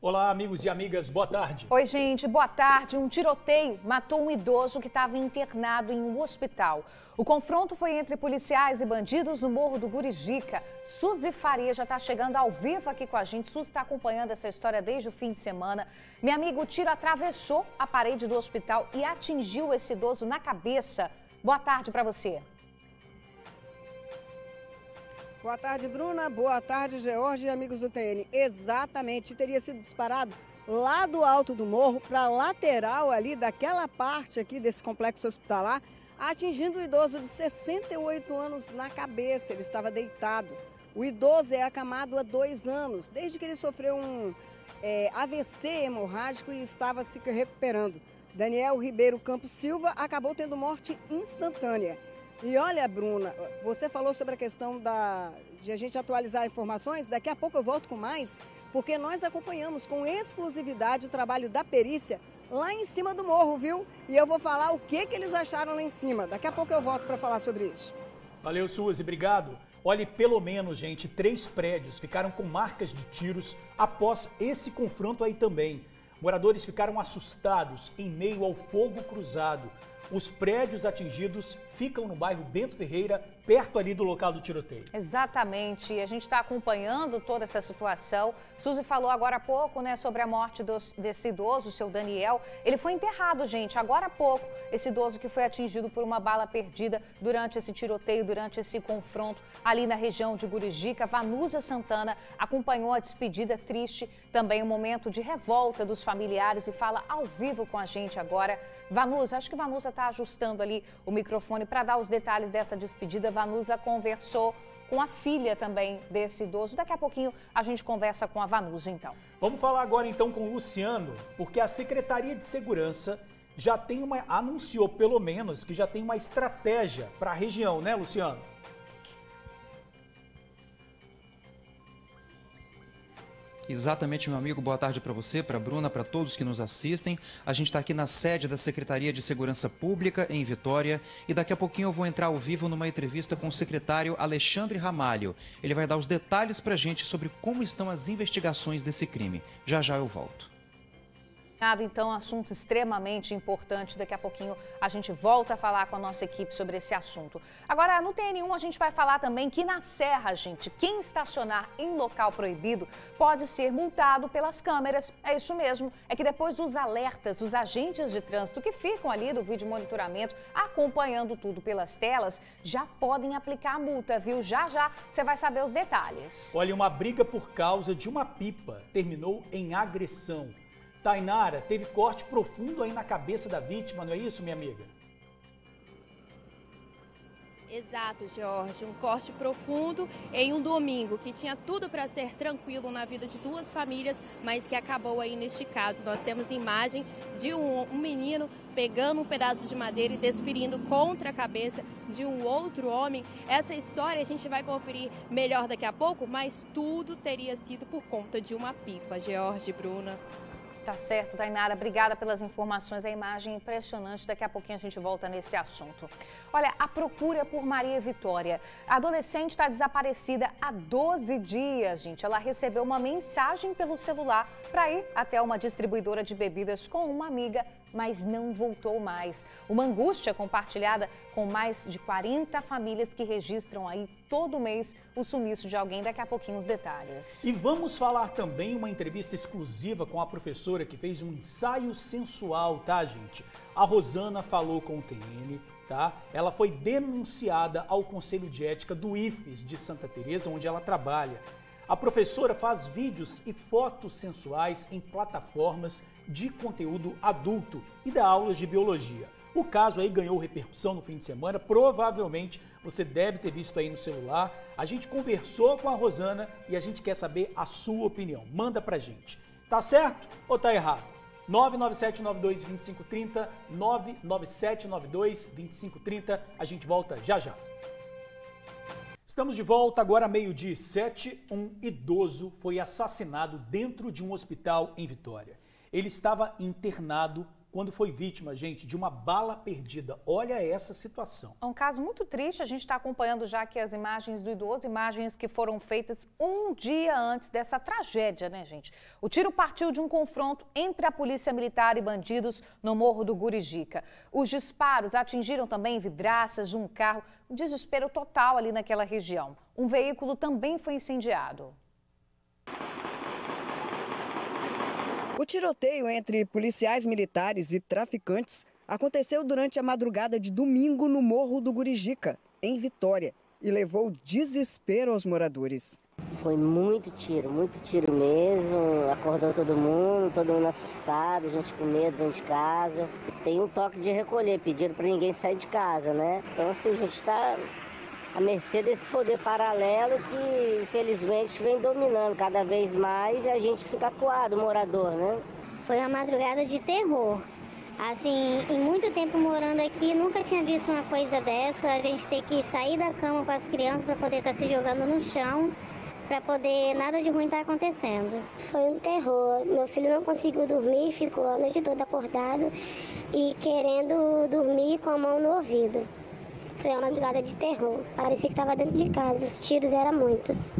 Olá, amigos e amigas, boa tarde. Oi, gente, boa tarde. Um tiroteio matou um idoso que estava internado em um hospital. O confronto foi entre policiais e bandidos no Morro do Gurijica. Suzy Faria já está chegando ao vivo aqui com a gente. Suzy está acompanhando essa história desde o fim de semana. Meu amigo, o tiro atravessou a parede do hospital e atingiu esse idoso na cabeça. Boa tarde para você. Boa tarde, Bruna. Boa tarde, George e amigos do TN. Exatamente, teria sido disparado lá do alto do morro para a lateral ali daquela parte aqui desse complexo hospitalar, atingindo o idoso de 68 anos na cabeça. Ele estava deitado. O idoso é acamado há dois anos, desde que ele sofreu um é, AVC hemorrágico e estava se recuperando. Daniel Ribeiro Campos Silva acabou tendo morte instantânea. E olha, Bruna, você falou sobre a questão da, de a gente atualizar informações. Daqui a pouco eu volto com mais, porque nós acompanhamos com exclusividade o trabalho da perícia lá em cima do morro, viu? E eu vou falar o que, que eles acharam lá em cima. Daqui a pouco eu volto para falar sobre isso. Valeu, Suzy, obrigado. Olhe, pelo menos, gente, três prédios ficaram com marcas de tiros após esse confronto aí também. Moradores ficaram assustados em meio ao fogo cruzado. Os prédios atingidos ficam no bairro Bento Ferreira, perto ali do local do tiroteio. Exatamente. E a gente está acompanhando toda essa situação. Suzy falou agora há pouco, né, sobre a morte dos, desse idoso, o seu Daniel. Ele foi enterrado, gente, agora há pouco. Esse idoso que foi atingido por uma bala perdida durante esse tiroteio, durante esse confronto ali na região de Gurijica. Vanusa Santana acompanhou a despedida triste, também um momento de revolta dos familiares e fala ao vivo com a gente agora. Vanusa, acho que Vanusa está ajustando ali o microfone para dar os detalhes dessa despedida. Vanusa conversou com a filha também desse idoso. Daqui a pouquinho a gente conversa com a Vanusa, então. Vamos falar agora então com o Luciano, porque a Secretaria de Segurança já tem uma anunciou pelo menos que já tem uma estratégia para a região, né, Luciano? Exatamente, meu amigo. Boa tarde para você, para Bruna, para todos que nos assistem. A gente está aqui na sede da Secretaria de Segurança Pública em Vitória e daqui a pouquinho eu vou entrar ao vivo numa entrevista com o secretário Alexandre Ramalho. Ele vai dar os detalhes para a gente sobre como estão as investigações desse crime. Já já eu volto. Então, assunto extremamente importante. Daqui a pouquinho a gente volta a falar com a nossa equipe sobre esse assunto. Agora, no TN1 a gente vai falar também que na Serra, gente, quem estacionar em local proibido pode ser multado pelas câmeras. É isso mesmo. É que depois dos alertas, os agentes de trânsito que ficam ali do vídeo monitoramento acompanhando tudo pelas telas já podem aplicar a multa, viu? Já já você vai saber os detalhes. Olha, uma briga por causa de uma pipa terminou em agressão. Tainara, teve corte profundo aí na cabeça da vítima, não é isso, minha amiga? Exato, Jorge. Um corte profundo em um domingo que tinha tudo para ser tranquilo na vida de duas famílias, mas que acabou aí neste caso. Nós temos imagem de um, um menino pegando um pedaço de madeira e desferindo contra a cabeça de um outro homem. Essa história a gente vai conferir melhor daqui a pouco, mas tudo teria sido por conta de uma pipa. Jorge, Bruna. Tá certo, Tainara. Obrigada pelas informações. A imagem impressionante. Daqui a pouquinho a gente volta nesse assunto. Olha, a procura por Maria Vitória. A adolescente está desaparecida há 12 dias, gente. Ela recebeu uma mensagem pelo celular para ir até uma distribuidora de bebidas com uma amiga, mas não voltou mais. Uma angústia compartilhada com mais de 40 famílias que registram aí todo mês o sumiço de alguém. Daqui a pouquinho os detalhes. E vamos falar também uma entrevista exclusiva com a professora que fez um ensaio sensual, tá, gente? A Rosana falou com o TN, tá? Ela foi denunciada ao Conselho de Ética do IFES de Santa Teresa, onde ela trabalha. A professora faz vídeos e fotos sensuais em plataformas de conteúdo adulto e dá aulas de biologia. O caso aí ganhou repercussão no fim de semana, provavelmente você deve ter visto aí no celular. A gente conversou com a Rosana e a gente quer saber a sua opinião. Manda pra gente. Tá certo ou tá errado? 997922530, 997922530. A gente volta já já. Estamos de volta agora meio-dia sete. Um idoso foi assassinado dentro de um hospital em Vitória. Ele estava internado quando foi vítima, gente, de uma bala perdida. Olha essa situação. É um caso muito triste. A gente está acompanhando já aqui as imagens do idoso, imagens que foram feitas um dia antes dessa tragédia, né, gente? O tiro partiu de um confronto entre a polícia militar e bandidos no Morro do Gurijica. Os disparos atingiram também vidraças de um carro. Um desespero total ali naquela região. Um veículo também foi incendiado. O tiroteio entre policiais militares e traficantes aconteceu durante a madrugada de domingo no Morro do Gurijica, em Vitória, e levou desespero aos moradores. Foi muito tiro, muito tiro mesmo. Acordou todo mundo, todo mundo assustado, a gente com medo dentro de casa. Tem um toque de recolher, pediram para ninguém sair de casa, né? Então, assim, a gente está à mercê desse poder paralelo que, infelizmente, vem dominando cada vez mais e a gente fica acuado, morador, né? Foi uma madrugada de terror. Assim, em muito tempo morando aqui, nunca tinha visto uma coisa dessa. A gente ter que sair da cama com as crianças para poder estar tá se jogando no chão, para poder nada de ruim estar tá acontecendo. Foi um terror. Meu filho não conseguiu dormir, ficou a noite toda acordado e querendo dormir com a mão no ouvido. Foi uma madrugada de terror. Parecia que estava dentro de casa. Os tiros eram muitos.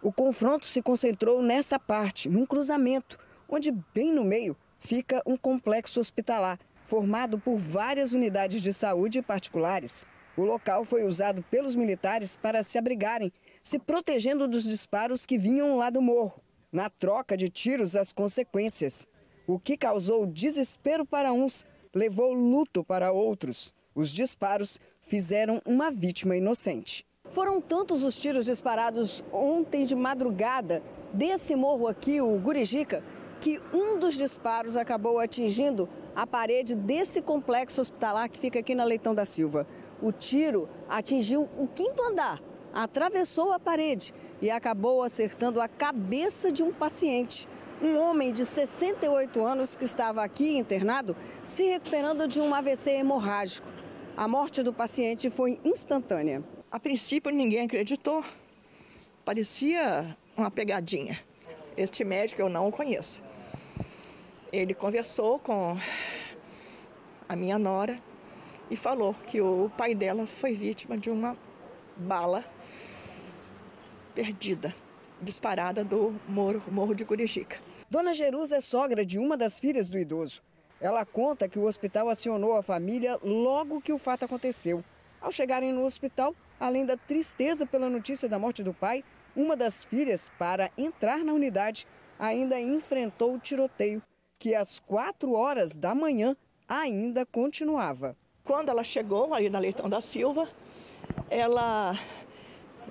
O confronto se concentrou nessa parte, num cruzamento, onde bem no meio fica um complexo hospitalar, formado por várias unidades de saúde particulares. O local foi usado pelos militares para se abrigarem, se protegendo dos disparos que vinham lá do morro. Na troca de tiros, as consequências. O que causou desespero para uns levou luto para outros. Os disparos fizeram uma vítima inocente. Foram tantos os tiros disparados ontem de madrugada desse morro aqui, o Gurijica, que um dos disparos acabou atingindo a parede desse complexo hospitalar que fica aqui na Leitão da Silva. O tiro atingiu o quinto andar, atravessou a parede e acabou acertando a cabeça de um paciente um homem de 68 anos que estava aqui internado se recuperando de um AVC hemorrágico. A morte do paciente foi instantânea. A princípio ninguém acreditou. Parecia uma pegadinha. Este médico eu não o conheço. Ele conversou com a minha nora e falou que o pai dela foi vítima de uma bala perdida, disparada do morro, morro de Curijica. Dona Jerusa é sogra de uma das filhas do idoso. Ela conta que o hospital acionou a família logo que o fato aconteceu. Ao chegarem no hospital, além da tristeza pela notícia da morte do pai, uma das filhas, para entrar na unidade, ainda enfrentou o tiroteio, que às quatro horas da manhã ainda continuava. Quando ela chegou ali na Leitão da Silva, ela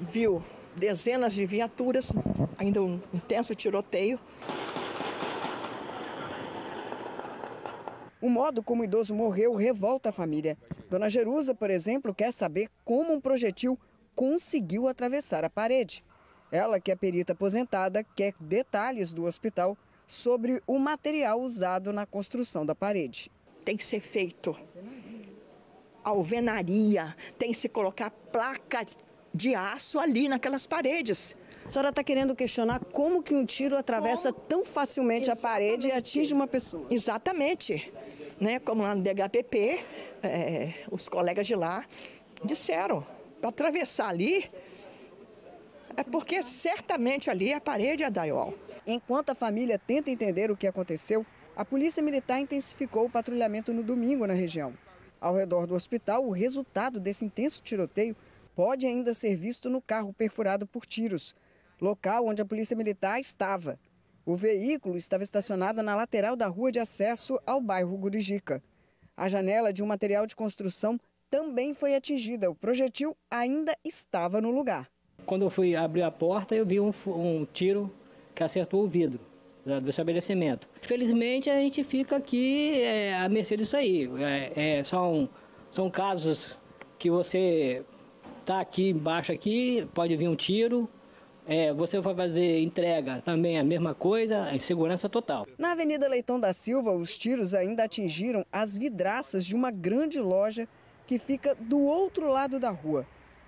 viu dezenas de viaturas, ainda um intenso tiroteio. O modo como o idoso morreu revolta a família. Dona Jerusa, por exemplo, quer saber como um projetil conseguiu atravessar a parede. Ela, que é perita aposentada, quer detalhes do hospital sobre o material usado na construção da parede. Tem que ser feito alvenaria, tem que se colocar placa de aço ali naquelas paredes. A senhora está querendo questionar como que um tiro atravessa tão facilmente Exatamente. a parede e atinge uma pessoa. Exatamente. Né? Como lá no DHPP, é, os colegas de lá disseram, para atravessar ali, é porque certamente ali a parede é Daiol. Enquanto a família tenta entender o que aconteceu, a Polícia Militar intensificou o patrulhamento no domingo na região. Ao redor do hospital, o resultado desse intenso tiroteio pode ainda ser visto no carro perfurado por tiros local onde a Polícia Militar estava. O veículo estava estacionado na lateral da rua de acesso ao bairro Gurijica. A janela de um material de construção também foi atingida. O projetil ainda estava no lugar. Quando eu fui abrir a porta, eu vi um, um tiro que acertou o vidro do estabelecimento. Felizmente, a gente fica aqui é, à mercê disso aí. É, é, são, são casos que você está aqui embaixo, aqui, pode vir um tiro, é, você vai fazer entrega também a mesma coisa, em segurança total. Na Avenida Leitão da Silva, os tiros ainda atingiram as vidraças de uma grande loja que fica do outro lado da rua.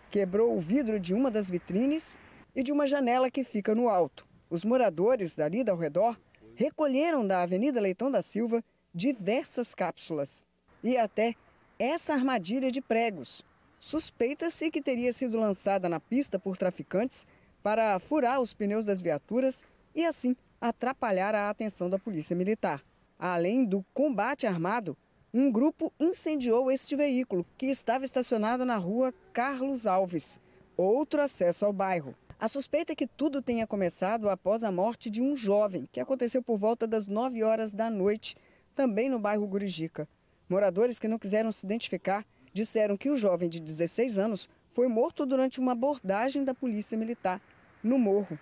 Quebrou o vidro de uma das vitrines e de uma janela que fica no alto. Os moradores dali ao redor recolheram da Avenida Leitão da Silva diversas cápsulas e até essa armadilha de pregos. Suspeita-se que teria sido lançada na pista por traficantes para furar os pneus das viaturas e assim atrapalhar a atenção da Polícia Militar. Além do combate armado, um grupo incendiou este veículo, que estava estacionado na rua Carlos Alves, outro acesso ao bairro. A suspeita é que tudo tenha começado após a morte de um jovem, que aconteceu por volta das 9 horas da noite, também no bairro Gurijica. Moradores que não quiseram se identificar disseram que o jovem de 16 anos foi morto durante uma abordagem da Polícia Militar no morro.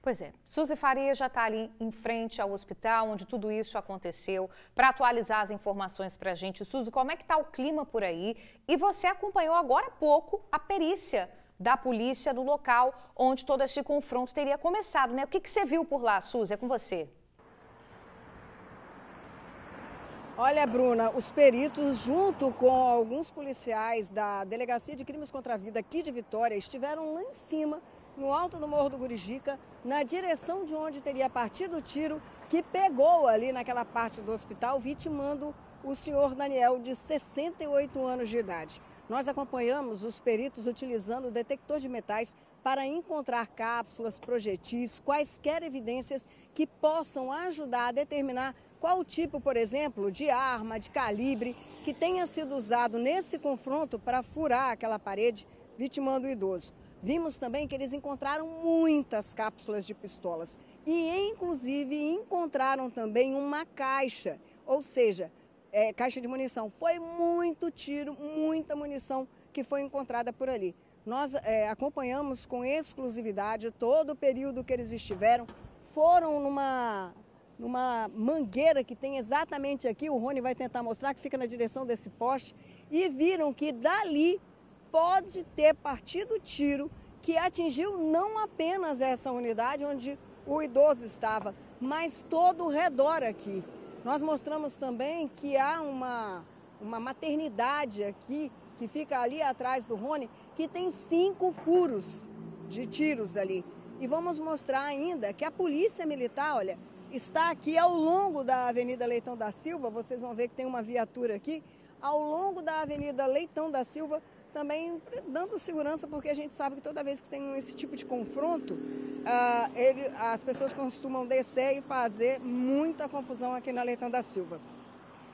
Pois é, Suzy Faria já está ali em frente ao hospital onde tudo isso aconteceu, para atualizar as informações para a gente. Suzy, como é que está o clima por aí? E você acompanhou agora há pouco a perícia da polícia no local onde todo esse confronto teria começado, né? O que, que você viu por lá, Suzy? É com você. Olha, Bruna, os peritos, junto com alguns policiais da Delegacia de Crimes contra a Vida aqui de Vitória, estiveram lá em cima no alto do Morro do Gurijica, na direção de onde teria partido o tiro que pegou ali naquela parte do hospital, vitimando o senhor Daniel, de 68 anos de idade. Nós acompanhamos os peritos utilizando o detector de metais para encontrar cápsulas, projetis, quaisquer evidências que possam ajudar a determinar qual tipo, por exemplo, de arma, de calibre que tenha sido usado nesse confronto para furar aquela parede, vitimando o idoso. Vimos também que eles encontraram muitas cápsulas de pistolas e, inclusive, encontraram também uma caixa, ou seja, é, caixa de munição. Foi muito tiro, muita munição que foi encontrada por ali. Nós é, acompanhamos com exclusividade todo o período que eles estiveram. Foram numa, numa mangueira que tem exatamente aqui, o Rony vai tentar mostrar, que fica na direção desse poste, e viram que dali pode ter partido tiro que atingiu não apenas essa unidade onde o idoso estava, mas todo o redor aqui. Nós mostramos também que há uma, uma maternidade aqui, que fica ali atrás do Rony, que tem cinco furos de tiros ali. E vamos mostrar ainda que a polícia militar, olha, está aqui ao longo da Avenida Leitão da Silva, vocês vão ver que tem uma viatura aqui, ao longo da Avenida Leitão da Silva, também dando segurança, porque a gente sabe que toda vez que tem esse tipo de confronto, uh, ele, as pessoas costumam descer e fazer muita confusão aqui na Leitão da Silva.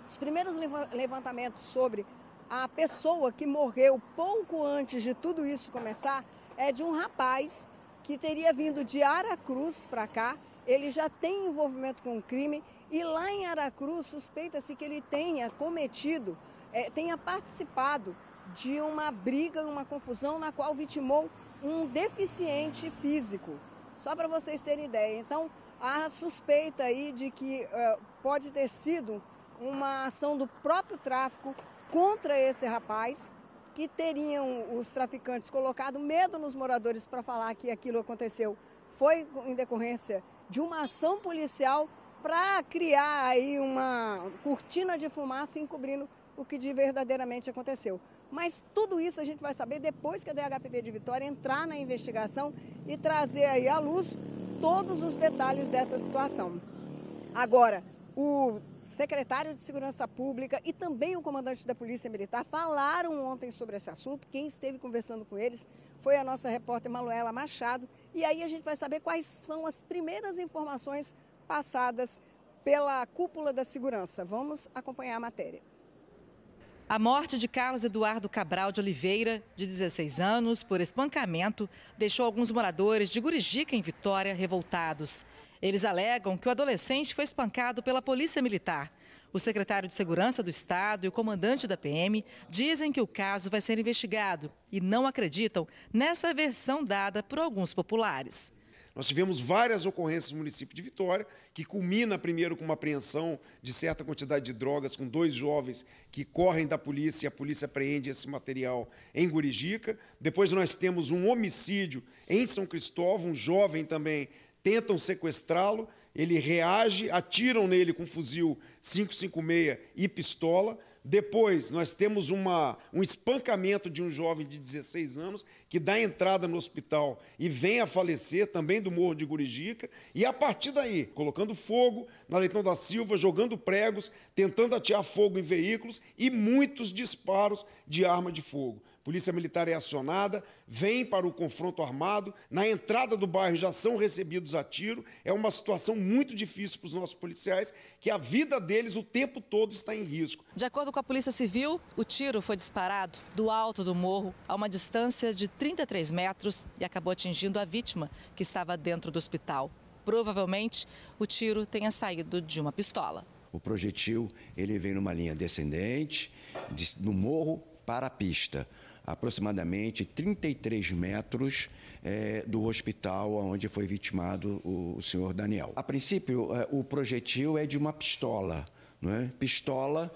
Os primeiros levantamentos sobre a pessoa que morreu pouco antes de tudo isso começar é de um rapaz que teria vindo de Aracruz para cá. Ele já tem envolvimento com o crime e lá em Aracruz suspeita-se que ele tenha cometido, é, tenha participado de uma briga, uma confusão na qual vitimou um deficiente físico. Só para vocês terem ideia. Então, há suspeita aí de que uh, pode ter sido uma ação do próprio tráfico contra esse rapaz, que teriam os traficantes colocado medo nos moradores para falar que aquilo aconteceu. Foi em decorrência de uma ação policial para criar aí uma cortina de fumaça encobrindo o que de verdadeiramente aconteceu. Mas tudo isso a gente vai saber depois que a DHPP de Vitória entrar na investigação e trazer aí à luz todos os detalhes dessa situação. Agora, o secretário de Segurança Pública e também o comandante da Polícia Militar falaram ontem sobre esse assunto. Quem esteve conversando com eles foi a nossa repórter Manuela Machado. E aí a gente vai saber quais são as primeiras informações passadas pela cúpula da segurança. Vamos acompanhar a matéria. A morte de Carlos Eduardo Cabral de Oliveira, de 16 anos, por espancamento, deixou alguns moradores de Gurijica, em Vitória, revoltados. Eles alegam que o adolescente foi espancado pela Polícia Militar. O secretário de Segurança do Estado e o comandante da PM dizem que o caso vai ser investigado e não acreditam nessa versão dada por alguns populares. Nós tivemos várias ocorrências no município de Vitória, que culmina primeiro com uma apreensão de certa quantidade de drogas com dois jovens que correm da polícia e a polícia apreende esse material em Gurijica. Depois nós temos um homicídio em São Cristóvão, um jovem também tentam sequestrá-lo, ele reage, atiram nele com fuzil 556 e pistola, Depois, nós temos uma, um espancamento de um jovem de 16 anos que dá entrada no hospital e vem a falecer, também do Morro de Gurijica. E a partir daí, colocando fogo na Leitão da Silva, jogando pregos, tentando atear fogo em veículos e muitos disparos de arma de fogo. Polícia Militar é acionada, vem para o confronto armado. Na entrada do bairro já são recebidos a tiro. É uma situação muito difícil para os nossos policiais, que a vida deles o tempo todo está em risco. De acordo com a Polícia Civil, o tiro foi disparado do alto do morro a uma distância de 33 metros e acabou atingindo a vítima, que estava dentro do hospital. Provavelmente, o tiro tenha saído de uma pistola. O projetil ele vem numa linha descendente, do morro para a pista aproximadamente 33 metros é, do hospital onde foi vitimado o, o senhor Daniel. A princípio, é, o projetil é de uma pistola, não é? Pistola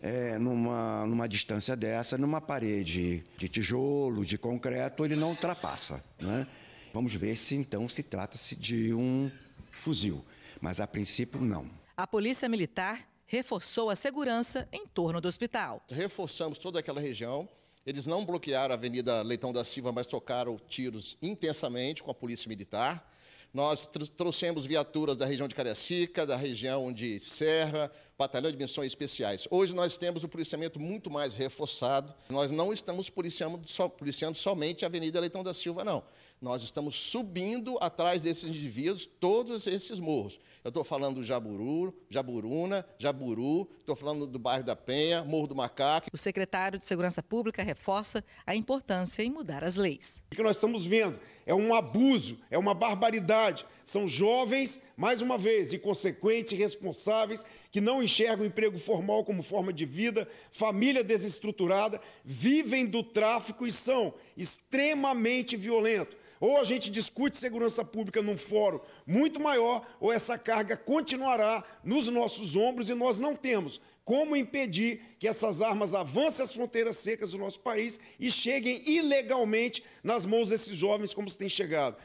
é, numa, numa distância dessa, numa parede de tijolo, de concreto, ele não ultrapassa. Não é? Vamos ver se então se trata-se de um fuzil, mas a princípio não. A Polícia Militar reforçou a segurança em torno do hospital. Reforçamos toda aquela região eles não bloquearam a Avenida Leitão da Silva, mas trocaram tiros intensamente com a Polícia Militar. Nós trouxemos viaturas da região de Cariacica, da região de Serra, batalhão de missões especiais. Hoje nós temos o policiamento muito mais reforçado. Nós não estamos policiando, só, policiando somente a Avenida Leitão da Silva, não. Nós estamos subindo atrás desses indivíduos todos esses morros. Eu estou falando do Jaburu, Jaburuna, Jaburu, estou falando do bairro da Penha, Morro do Macaco. O secretário de Segurança Pública reforça a importância em mudar as leis. O que nós estamos vendo é um abuso, é uma barbaridade. São jovens, mais uma vez, inconsequentes, irresponsáveis, que não enxergam o emprego formal como forma de vida, família desestruturada, vivem do tráfico e são extremamente violentos. Ou a gente discute segurança pública num fórum muito maior, ou essa carga continuará nos nossos ombros e nós não temos como impedir que essas armas avancem as fronteiras secas do nosso país e cheguem ilegalmente nas mãos desses jovens como se tem chegado.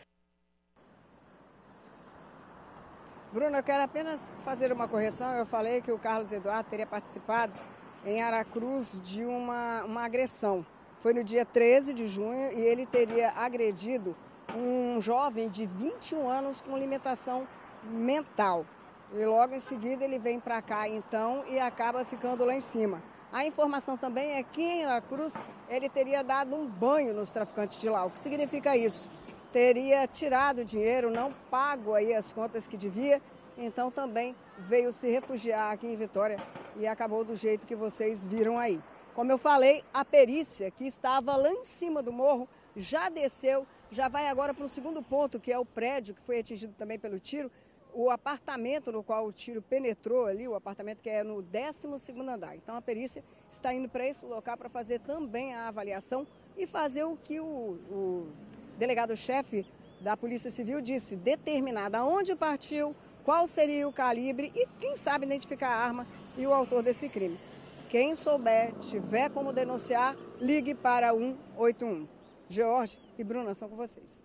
Bruno, eu quero apenas fazer uma correção. Eu falei que o Carlos Eduardo teria participado em Aracruz de uma, uma agressão. Foi no dia 13 de junho e ele teria agredido um jovem de 21 anos com limitação mental. E logo em seguida ele vem para cá então e acaba ficando lá em cima. A informação também é que em La Cruz ele teria dado um banho nos traficantes de lá. O que significa isso? Teria tirado o dinheiro, não pago aí as contas que devia, então também veio se refugiar aqui em Vitória e acabou do jeito que vocês viram aí. Como eu falei, a perícia que estava lá em cima do morro já desceu, já vai agora para o segundo ponto, que é o prédio que foi atingido também pelo tiro, o apartamento no qual o tiro penetrou ali, o apartamento que é no 12º andar. Então a perícia está indo para esse local para fazer também a avaliação e fazer o que o, o delegado-chefe da Polícia Civil disse, determinar aonde partiu, qual seria o calibre e, quem sabe, identificar a arma e o autor desse crime. Quem souber, tiver como denunciar, ligue para 181. George e Bruna, são com vocês.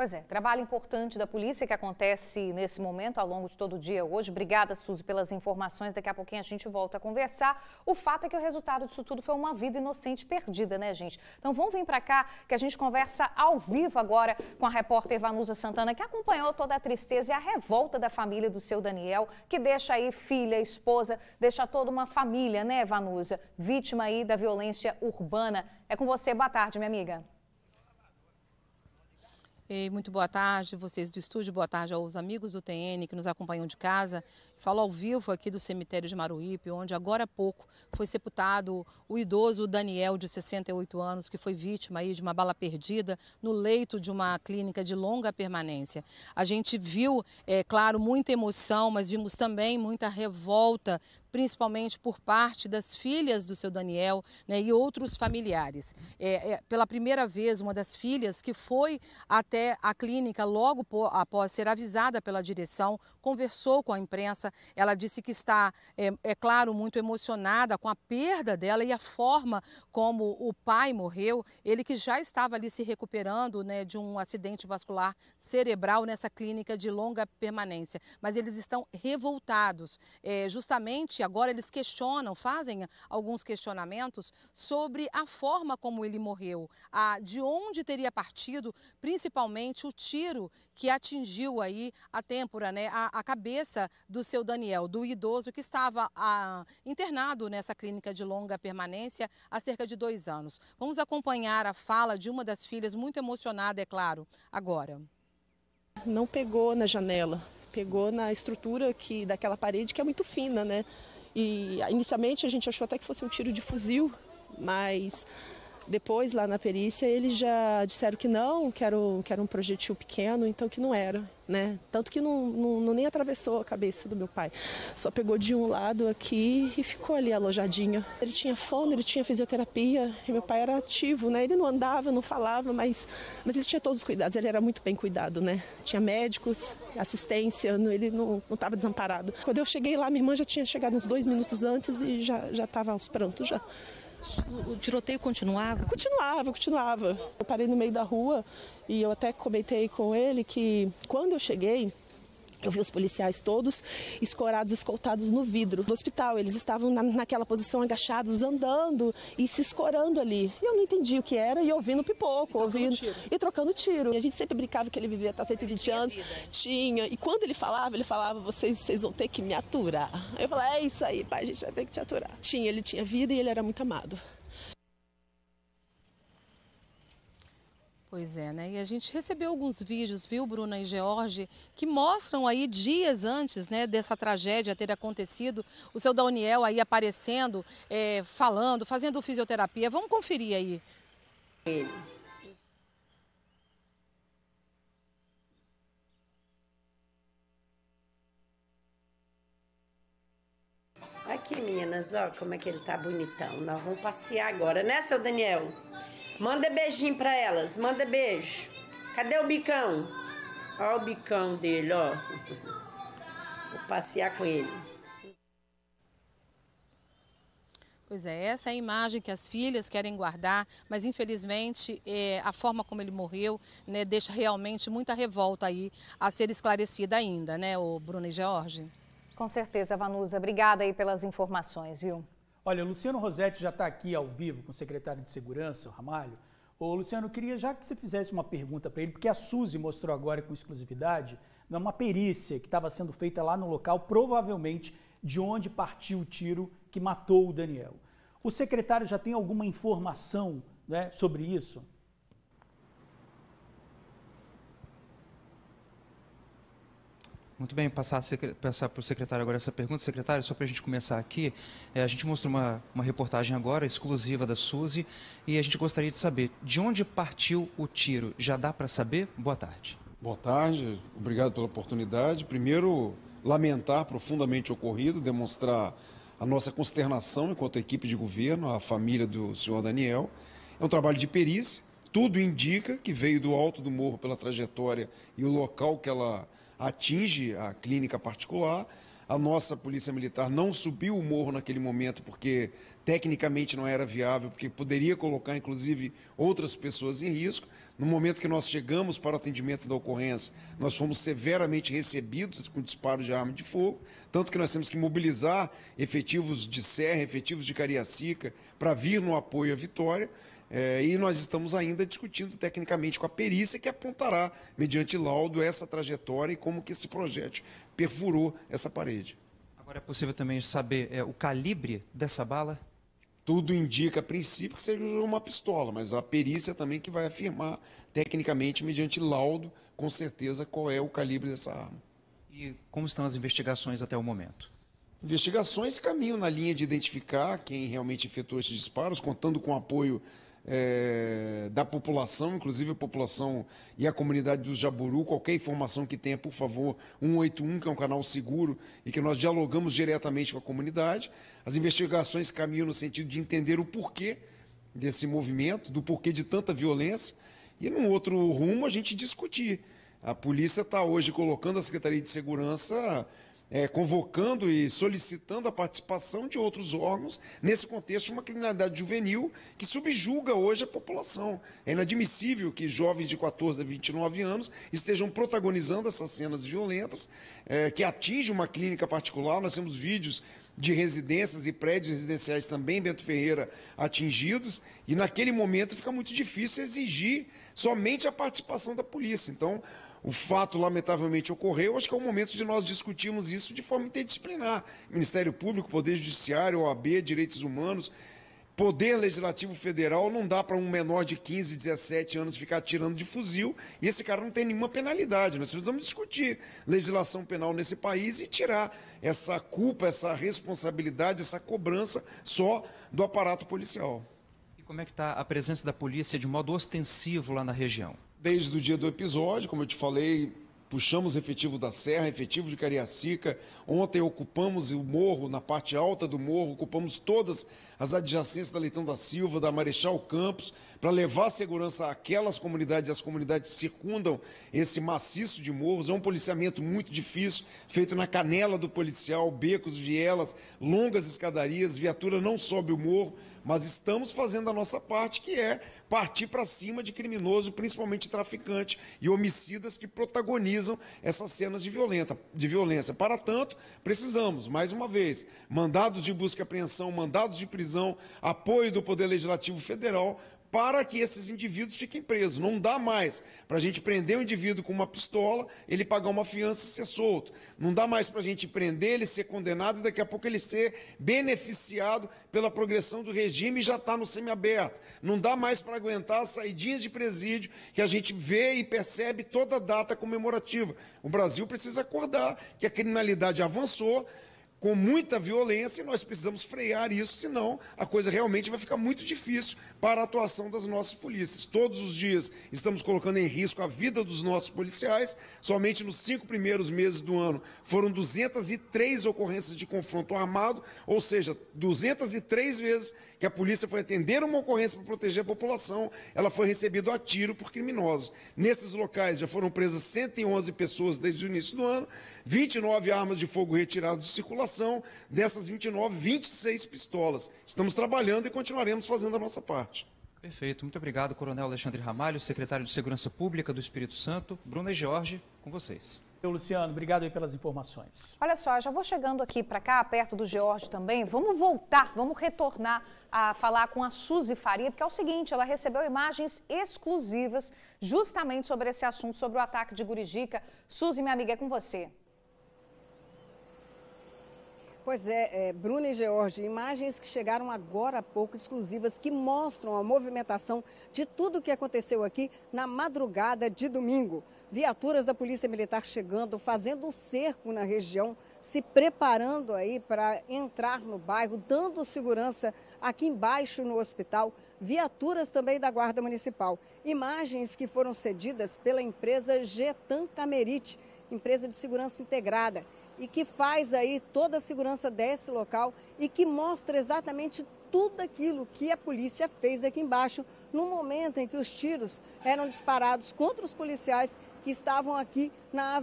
Pois é, trabalho importante da polícia que acontece nesse momento, ao longo de todo o dia hoje. Obrigada, Suzy, pelas informações. Daqui a pouquinho a gente volta a conversar. O fato é que o resultado disso tudo foi uma vida inocente perdida, né, gente? Então vamos vir para cá que a gente conversa ao vivo agora com a repórter Vanusa Santana, que acompanhou toda a tristeza e a revolta da família do seu Daniel, que deixa aí filha, esposa, deixa toda uma família, né, Vanusa? Vítima aí da violência urbana. É com você. Boa tarde, minha amiga. Muito boa tarde, vocês do estúdio, boa tarde aos amigos do TN que nos acompanham de casa. Falo ao vivo aqui do cemitério de Maruípe, onde agora há pouco foi sepultado o idoso Daniel, de 68 anos, que foi vítima aí de uma bala perdida no leito de uma clínica de longa permanência. A gente viu, é claro, muita emoção, mas vimos também muita revolta principalmente por parte das filhas do seu Daniel né, e outros familiares. É, é, pela primeira vez, uma das filhas que foi até a clínica logo após ser avisada pela direção, conversou com a imprensa. Ela disse que está, é, é claro, muito emocionada com a perda dela e a forma como o pai morreu. Ele que já estava ali se recuperando né, de um acidente vascular cerebral nessa clínica de longa permanência. Mas eles estão revoltados, é, justamente agora eles questionam, fazem alguns questionamentos sobre a forma como ele morreu, a, de onde teria partido, principalmente o tiro que atingiu aí a têmpora, né, a, a cabeça do seu Daniel, do idoso que estava a, internado nessa clínica de longa permanência há cerca de dois anos. Vamos acompanhar a fala de uma das filhas, muito emocionada, é claro, agora. Não pegou na janela, pegou na estrutura que daquela parede que é muito fina, né? E inicialmente a gente achou até que fosse um tiro de fuzil, mas depois, lá na perícia, eles já disseram que não, que era, um, que era um projetil pequeno, então que não era, né? Tanto que não, não, não, nem atravessou a cabeça do meu pai. Só pegou de um lado aqui e ficou ali alojadinho. Ele tinha fono, ele tinha fisioterapia, e meu pai era ativo, né? Ele não andava, não falava, mas, mas ele tinha todos os cuidados, ele era muito bem cuidado, né? Tinha médicos, assistência, ele não estava desamparado. Quando eu cheguei lá, minha irmã já tinha chegado uns dois minutos antes e já estava aos prantos já. O tiroteio continuava? Continuava, continuava. Eu parei no meio da rua e eu até comentei com ele que quando eu cheguei, eu vi os policiais todos escorados, escoltados no vidro do hospital. Eles estavam na, naquela posição agachados, andando e se escorando ali. E eu não entendi o que era e ouvindo pipoco, e ouvindo tiro. e trocando tiro. E a gente sempre brincava que ele vivia até 120 anos. Vida. Tinha. E quando ele falava, ele falava: vocês, vocês vão ter que me aturar. Eu falei: é isso aí, pai, a gente vai ter que te aturar. Tinha, ele tinha vida e ele era muito amado. Pois é, né? E a gente recebeu alguns vídeos, viu, Bruna e George, que mostram aí dias antes, né, dessa tragédia ter acontecido, o seu Daniel aí aparecendo, é, falando, fazendo fisioterapia. Vamos conferir aí. Ele. Aqui, meninas, ó, como é que ele tá bonitão. Nós vamos passear agora, né, seu Daniel? Manda beijinho pra elas, manda beijo. Cadê o bicão? Ó o bicão dele, ó. Vou passear com ele. Pois é, essa é a imagem que as filhas querem guardar, mas infelizmente é, a forma como ele morreu né, deixa realmente muita revolta aí a ser esclarecida ainda, né, o Bruno e George? Com certeza, Vanusa. Obrigada aí pelas informações, viu? Olha, Luciano Rosetti já está aqui ao vivo com o secretário de Segurança, o Ramalho. Ô, Luciano, eu queria já que você fizesse uma pergunta para ele, porque a Suzy mostrou agora com exclusividade né, uma perícia que estava sendo feita lá no local, provavelmente de onde partiu o tiro que matou o Daniel. O secretário já tem alguma informação né, sobre isso? Muito bem, passar, passar para o secretário agora essa pergunta. Secretário, só para a gente começar aqui, é, a gente mostrou uma, uma reportagem agora, exclusiva da Suzy, e a gente gostaria de saber de onde partiu o tiro. Já dá para saber? Boa tarde. Boa tarde, obrigado pela oportunidade. Primeiro, lamentar profundamente o ocorrido, demonstrar a nossa consternação enquanto equipe de governo, a família do senhor Daniel. É um trabalho de perícia, tudo indica que veio do alto do morro pela trajetória e o local que ela atinge a clínica particular. A nossa polícia militar não subiu o morro naquele momento porque tecnicamente não era viável, porque poderia colocar inclusive outras pessoas em risco. No momento que nós chegamos para o atendimento da ocorrência, nós fomos severamente recebidos com disparo de arma de fogo, tanto que nós temos que mobilizar efetivos de Serra, efetivos de Cariacica, para vir no apoio à vitória. É, e nós estamos ainda discutindo tecnicamente com a perícia que apontará, mediante laudo, essa trajetória e como que esse projétil perfurou essa parede. Agora é possível também saber é, o calibre dessa bala? Tudo indica, a princípio, que seja uma pistola, mas a perícia também que vai afirmar, tecnicamente, mediante laudo, com certeza, qual é o calibre dessa arma. E como estão as investigações até o momento? Investigações caminham na linha de identificar quem realmente efetuou esses disparos, contando com o apoio é, da população, inclusive a população e a comunidade do Jaburu. Qualquer informação que tenha, por favor, 181, que é um canal seguro e que nós dialogamos diretamente com a comunidade. As investigações caminham no sentido de entender o porquê desse movimento, do porquê de tanta violência, e num outro rumo a gente discutir. A polícia está hoje colocando a Secretaria de Segurança é, convocando e solicitando a participação de outros órgãos nesse contexto uma criminalidade juvenil que subjuga hoje a população. É inadmissível que jovens de 14 a 29 anos estejam protagonizando essas cenas violentas é, que atingem uma clínica particular. Nós temos vídeos de residências e prédios residenciais também, Bento Ferreira, atingidos, e naquele momento fica muito difícil exigir somente a participação da polícia. Então, o fato lamentavelmente ocorreu, acho que é o momento de nós discutirmos isso de forma interdisciplinar. Ministério Público, Poder Judiciário, OAB, Direitos Humanos, Poder Legislativo Federal não dá para um menor de 15, 17 anos ficar atirando de fuzil e esse cara não tem nenhuma penalidade. Nós precisamos discutir legislação penal nesse país e tirar essa culpa, essa responsabilidade, essa cobrança só do aparato policial. E como é que está a presença da polícia de modo ostensivo lá na região? Desde o dia do episódio, como eu te falei, puxamos efetivo da Serra, efetivo de Cariacica. Ontem ocupamos o morro, na parte alta do morro, ocupamos todas as adjacências da Leitão da Silva, da Marechal Campos, para levar segurança àquelas comunidades, as comunidades que circundam esse maciço de morros. É um policiamento muito difícil, feito na canela do policial, becos, vielas, longas escadarias, viatura não sobe o morro, mas estamos fazendo a nossa parte, que é partir para cima de criminoso, principalmente traficante e homicidas que protagonizam essas cenas de, violenta, de violência. Para tanto, precisamos, mais uma vez, mandados de busca e apreensão, mandados de prisão, apoio do Poder Legislativo Federal para que esses indivíduos fiquem presos. Não dá mais para a gente prender um indivíduo com uma pistola, ele pagar uma fiança e ser solto. Não dá mais para a gente prender ele, ser condenado e daqui a pouco ele ser beneficiado pela progressão do regime e já está no semiaberto. Não dá mais para aguentar as saidinhas de presídio que a gente vê e percebe toda data comemorativa. O Brasil precisa acordar que a criminalidade avançou, com muita violência e nós precisamos frear isso, senão a coisa realmente vai ficar muito difícil para a atuação das nossas polícias. Todos os dias estamos colocando em risco a vida dos nossos policiais. Somente nos cinco primeiros meses do ano foram 203 ocorrências de confronto armado, ou seja, 203 vezes que a polícia foi atender uma ocorrência para proteger a população, ela foi recebida a tiro por criminosos. Nesses locais já foram presas 111 pessoas desde o início do ano, 29 armas de fogo retiradas de circulação, dessas 29, 26 pistolas. Estamos trabalhando e continuaremos fazendo a nossa parte. Perfeito. Muito obrigado, Coronel Alexandre Ramalho, secretário de Segurança Pública do Espírito Santo. Bruna e Jorge, com vocês. Eu, Luciano, obrigado aí pelas informações. Olha só, já vou chegando aqui para cá, perto do George também. Vamos voltar, vamos retornar a falar com a Suzy Faria, porque é o seguinte, ela recebeu imagens exclusivas justamente sobre esse assunto, sobre o ataque de Gurijica. Suzy, minha amiga, é com você. Pois é, é, Bruna e George, imagens que chegaram agora há pouco, exclusivas, que mostram a movimentação de tudo o que aconteceu aqui na madrugada de domingo. Viaturas da Polícia Militar chegando, fazendo um cerco na região, se preparando aí para entrar no bairro, dando segurança aqui embaixo no hospital. Viaturas também da Guarda Municipal. Imagens que foram cedidas pela empresa Getan Camerite, empresa de segurança integrada e que faz aí toda a segurança desse local e que mostra exatamente tudo aquilo que a polícia fez aqui embaixo no momento em que os tiros eram disparados contra os policiais que estavam aqui na,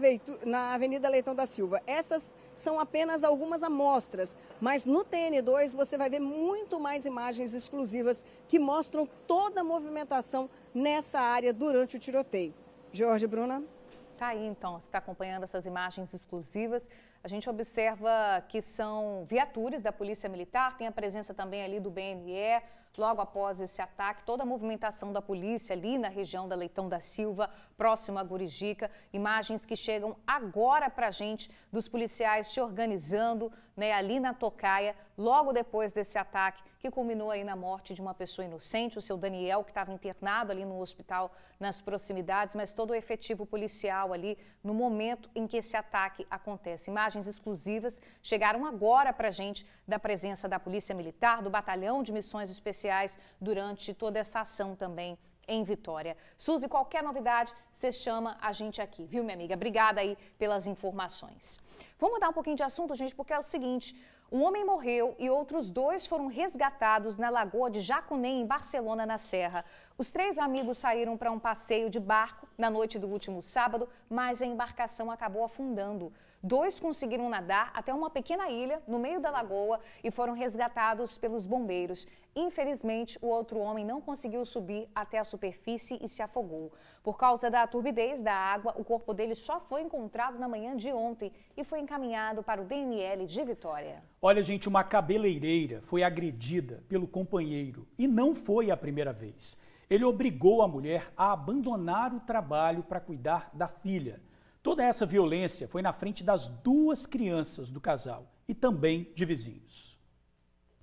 Avenida Leitão da Silva. Essas são apenas algumas amostras, mas no TN2 você vai ver muito mais imagens exclusivas que mostram toda a movimentação nessa área durante o tiroteio. Jorge Bruna. Tá aí então, você está acompanhando essas imagens exclusivas. A gente observa que são viaturas da Polícia Militar, tem a presença também ali do BNE, logo após esse ataque, toda a movimentação da polícia ali na região da Leitão da Silva, próximo a Gurijica, imagens que chegam agora para a gente dos policiais se organizando né, ali na Tocaia, logo depois desse ataque que culminou aí na morte de uma pessoa inocente, o seu Daniel, que estava internado ali no hospital nas proximidades, mas todo o efetivo policial ali no momento em que esse ataque acontece. Imagens exclusivas chegaram agora para a gente da presença da Polícia Militar, do Batalhão de Missões Especiais durante toda essa ação também em Vitória. Suzy, qualquer novidade, você chama a gente aqui, viu, minha amiga? Obrigada aí pelas informações. Vamos mudar um pouquinho de assunto, gente, porque é o seguinte: um homem morreu e outros dois foram resgatados na lagoa de Jacunem, em Barcelona, na Serra. Os três amigos saíram para um passeio de barco na noite do último sábado, mas a embarcação acabou afundando. Dois conseguiram nadar até uma pequena ilha no meio da lagoa e foram resgatados pelos bombeiros. Infelizmente, o outro homem não conseguiu subir até a superfície e se afogou. Por causa da turbidez da água, o corpo dele só foi encontrado na manhã de ontem e foi encaminhado para o DML de Vitória. Olha, gente, uma cabeleireira foi agredida pelo companheiro e não foi a primeira vez. Ele obrigou a mulher a abandonar o trabalho para cuidar da filha. Toda essa violência foi na frente das duas crianças do casal e também de vizinhos.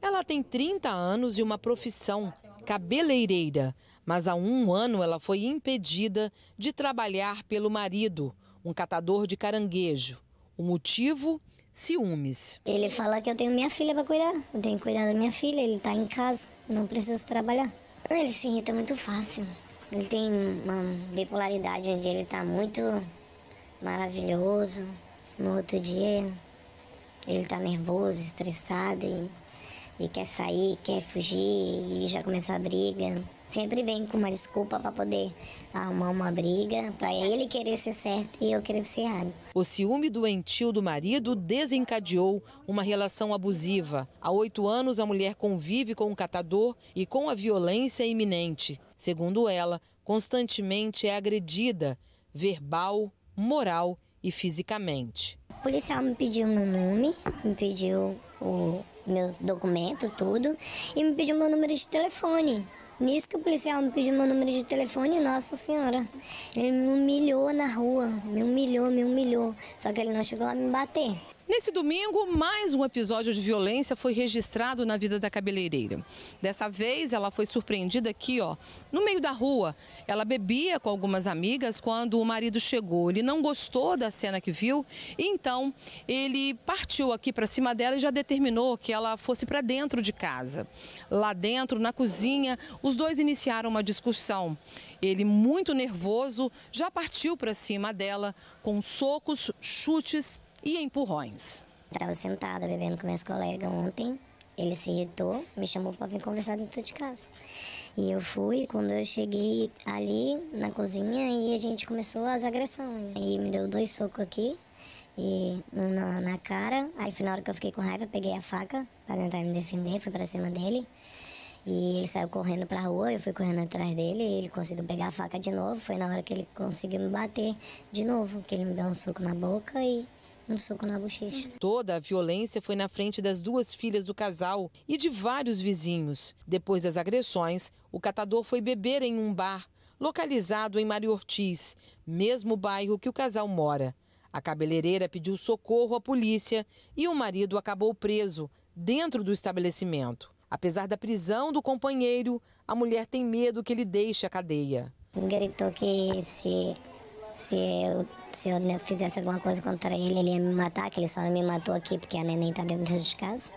Ela tem 30 anos e uma profissão, cabeleireira. Mas há um ano ela foi impedida de trabalhar pelo marido, um catador de caranguejo. O motivo? Ciúmes. Ele fala que eu tenho minha filha para cuidar. Eu tenho que cuidar da minha filha, ele está em casa, não preciso trabalhar. Ele se irrita muito fácil. Ele tem uma bipolaridade onde ele está muito maravilhoso. No outro dia, ele tá nervoso, estressado e, e quer sair, quer fugir e já começou a briga. Sempre vem com uma desculpa para poder arrumar uma briga, para ele querer ser certo e eu querer ser errado. O ciúme doentio do marido desencadeou uma relação abusiva. Há oito anos, a mulher convive com o catador e com a violência iminente. Segundo ela, constantemente é agredida, verbal, moral e fisicamente. O policial me pediu meu nome, me pediu o meu documento, tudo, e me pediu meu número de telefone. Nisso que o policial me pediu meu número de telefone, nossa senhora, ele me humilhou na rua, me humilhou, me humilhou, só que ele não chegou a me bater. Nesse domingo, mais um episódio de violência foi registrado na vida da cabeleireira. Dessa vez, ela foi surpreendida aqui, ó, no meio da rua. Ela bebia com algumas amigas quando o marido chegou. Ele não gostou da cena que viu, então ele partiu aqui para cima dela e já determinou que ela fosse para dentro de casa. Lá dentro, na cozinha, os dois iniciaram uma discussão. Ele, muito nervoso, já partiu para cima dela com socos, chutes e empurrões. Estava sentada bebendo com meus colegas ontem. Ele se irritou, me chamou para vir conversar dentro de casa. E eu fui, quando eu cheguei ali na cozinha, e a gente começou as agressões. E me deu dois socos aqui e um na, na cara. Aí, na hora que eu fiquei com raiva, peguei a faca para tentar me defender, fui para cima dele. E ele saiu correndo para a rua, eu fui correndo atrás dele, ele conseguiu pegar a faca de novo. Foi na hora que ele conseguiu me bater de novo, que ele me deu um soco na boca e um soco na bochecha. Toda a violência foi na frente das duas filhas do casal e de vários vizinhos. Depois das agressões, o catador foi beber em um bar localizado em Mário Ortiz, mesmo bairro que o casal mora. A cabeleireira pediu socorro à polícia e o marido acabou preso dentro do estabelecimento. Apesar da prisão do companheiro, a mulher tem medo que ele deixe a cadeia. Gritou que se se eu, se eu fizesse alguma coisa contra ele, ele ia me matar, que ele só não me matou aqui porque a neném está dentro de casa.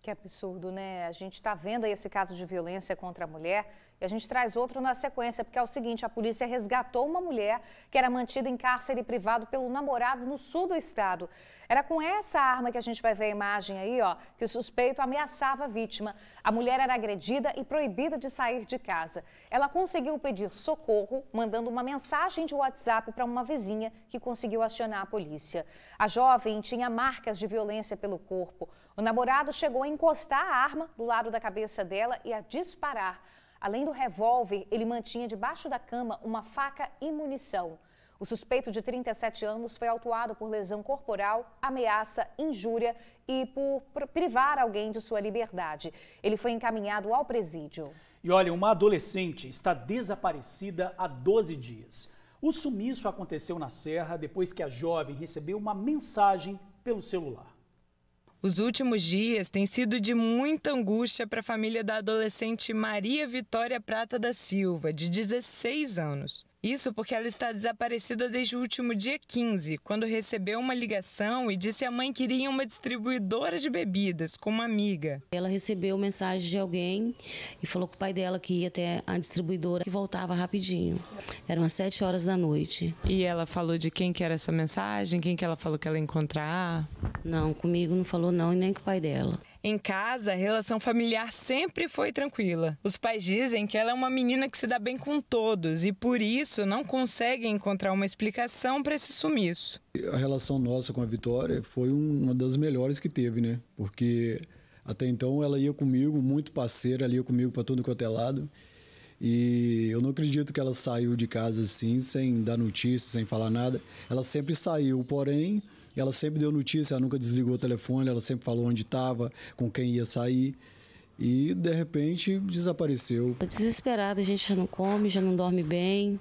Que absurdo, né? A gente está vendo esse caso de violência contra a mulher e a gente traz outro na sequência, porque é o seguinte: a polícia resgatou uma mulher que era mantida em cárcere privado pelo namorado no sul do estado. Era com essa arma que a gente vai ver a imagem aí, ó, que o suspeito ameaçava a vítima. A mulher era agredida e proibida de sair de casa. Ela conseguiu pedir socorro, mandando uma mensagem de WhatsApp para uma vizinha que conseguiu acionar a polícia. A jovem tinha marcas de violência pelo corpo. O namorado chegou a encostar a arma do lado da cabeça dela e a disparar. Além do revólver, ele mantinha debaixo da cama uma faca e munição. O suspeito de 37 anos foi autuado por lesão corporal, ameaça, injúria e por privar alguém de sua liberdade. Ele foi encaminhado ao presídio. E olha, uma adolescente está desaparecida há 12 dias. O sumiço aconteceu na Serra depois que a jovem recebeu uma mensagem pelo celular. Os últimos dias têm sido de muita angústia para a família da adolescente Maria Vitória Prata da Silva, de 16 anos. Isso porque ela está desaparecida desde o último dia 15, quando recebeu uma ligação e disse à mãe que iria em uma distribuidora de bebidas com uma amiga. Ela recebeu mensagem de alguém e falou com o pai dela que ia até a distribuidora e voltava rapidinho. Eram as 7 horas da noite. E ela falou de quem que era essa mensagem? Quem que ela falou que ela ia encontrar? Não, comigo não falou não e nem com o pai dela. Em casa, a relação familiar sempre foi tranquila. Os pais dizem que ela é uma menina que se dá bem com todos e por isso não conseguem encontrar uma explicação para esse sumiço. A relação nossa com a Vitória foi uma das melhores que teve, né? Porque até então ela ia comigo, muito parceira, ela ia comigo para tudo quanto é lado. E eu não acredito que ela saiu de casa assim, sem dar notícia, sem falar nada. Ela sempre saiu, porém, ela sempre deu notícia, ela nunca desligou o telefone, ela sempre falou onde estava, com quem ia sair. E de repente desapareceu. Desesperada, a gente já não come, já não dorme bem.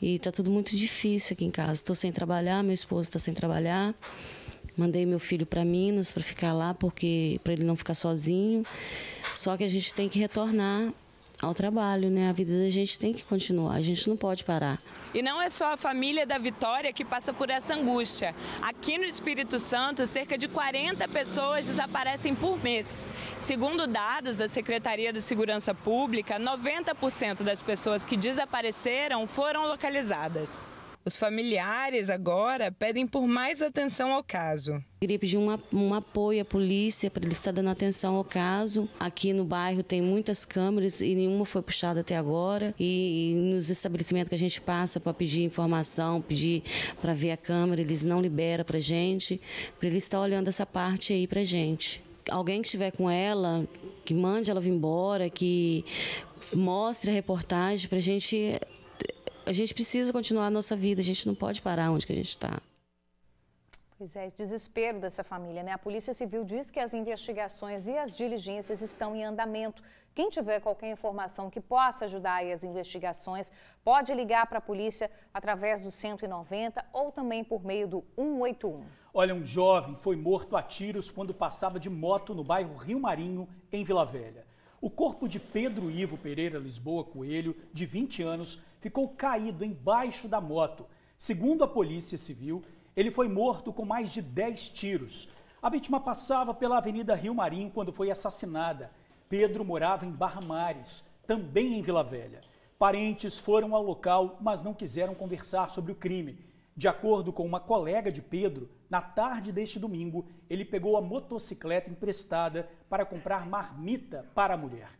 E tá tudo muito difícil aqui em casa. Estou sem trabalhar, meu esposo está sem trabalhar. Mandei meu filho para Minas para ficar lá porque para ele não ficar sozinho. Só que a gente tem que retornar ao trabalho, né? A vida da gente tem que continuar, a gente não pode parar. E não é só a família da Vitória que passa por essa angústia. Aqui no Espírito Santo, cerca de 40 pessoas desaparecem por mês. Segundo dados da Secretaria de Segurança Pública, 90% das pessoas que desapareceram foram localizadas. Os familiares agora pedem por mais atenção ao caso. Queria pedir um, um apoio à polícia para eles estar dando atenção ao caso. Aqui no bairro tem muitas câmeras e nenhuma foi puxada até agora. E, e nos estabelecimentos que a gente passa para pedir informação, pedir para ver a câmera, eles não liberam para gente, para eles estar olhando essa parte aí para gente. Alguém que estiver com ela, que mande ela vir embora, que mostre a reportagem para gente a gente precisa continuar a nossa vida, a gente não pode parar onde que a gente está. Pois é, desespero dessa família, né? A Polícia Civil diz que as investigações e as diligências estão em andamento. Quem tiver qualquer informação que possa ajudar as investigações, pode ligar para a polícia através do 190 ou também por meio do 181. Olha, um jovem foi morto a tiros quando passava de moto no bairro Rio Marinho, em Vila Velha. O corpo de Pedro Ivo Pereira Lisboa Coelho, de 20 anos, ficou caído embaixo da moto. Segundo a Polícia Civil, ele foi morto com mais de 10 tiros. A vítima passava pela Avenida Rio Marinho quando foi assassinada. Pedro morava em Barra Mares, também em Vila Velha. Parentes foram ao local, mas não quiseram conversar sobre o crime. De acordo com uma colega de Pedro, na tarde deste domingo, ele pegou a motocicleta emprestada para comprar marmita para a mulher.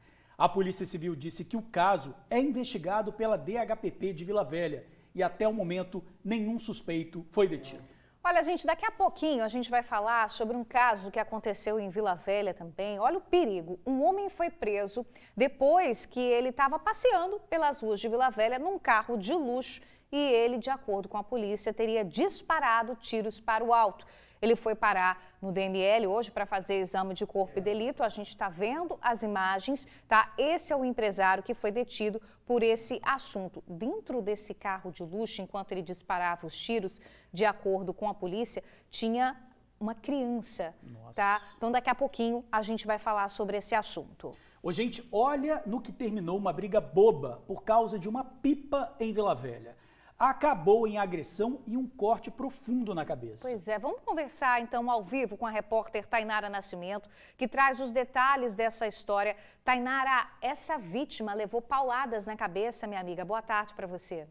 A Polícia Civil disse que o caso é investigado pela DHPP de Vila Velha e até o momento nenhum suspeito foi detido. Olha, gente, daqui a pouquinho a gente vai falar sobre um caso que aconteceu em Vila Velha também. Olha o perigo. Um homem foi preso depois que ele estava passeando pelas ruas de Vila Velha num carro de luxo e ele, de acordo com a polícia, teria disparado tiros para o alto. Ele foi parar no DML hoje para fazer exame de corpo e delito. A gente está vendo as imagens, tá? Esse é o empresário que foi detido por esse assunto. Dentro desse carro de luxo, enquanto ele disparava os tiros, de acordo com a polícia, tinha uma criança, Nossa. tá? Então daqui a pouquinho a gente vai falar sobre esse assunto. Ô, gente, olha no que terminou uma briga boba por causa de uma pipa em Vila Velha acabou em agressão e um corte profundo na cabeça. Pois é, vamos conversar então ao vivo com a repórter Tainara Nascimento, que traz os detalhes dessa história. Tainara, essa vítima levou pauladas na cabeça, minha amiga. Boa tarde para você.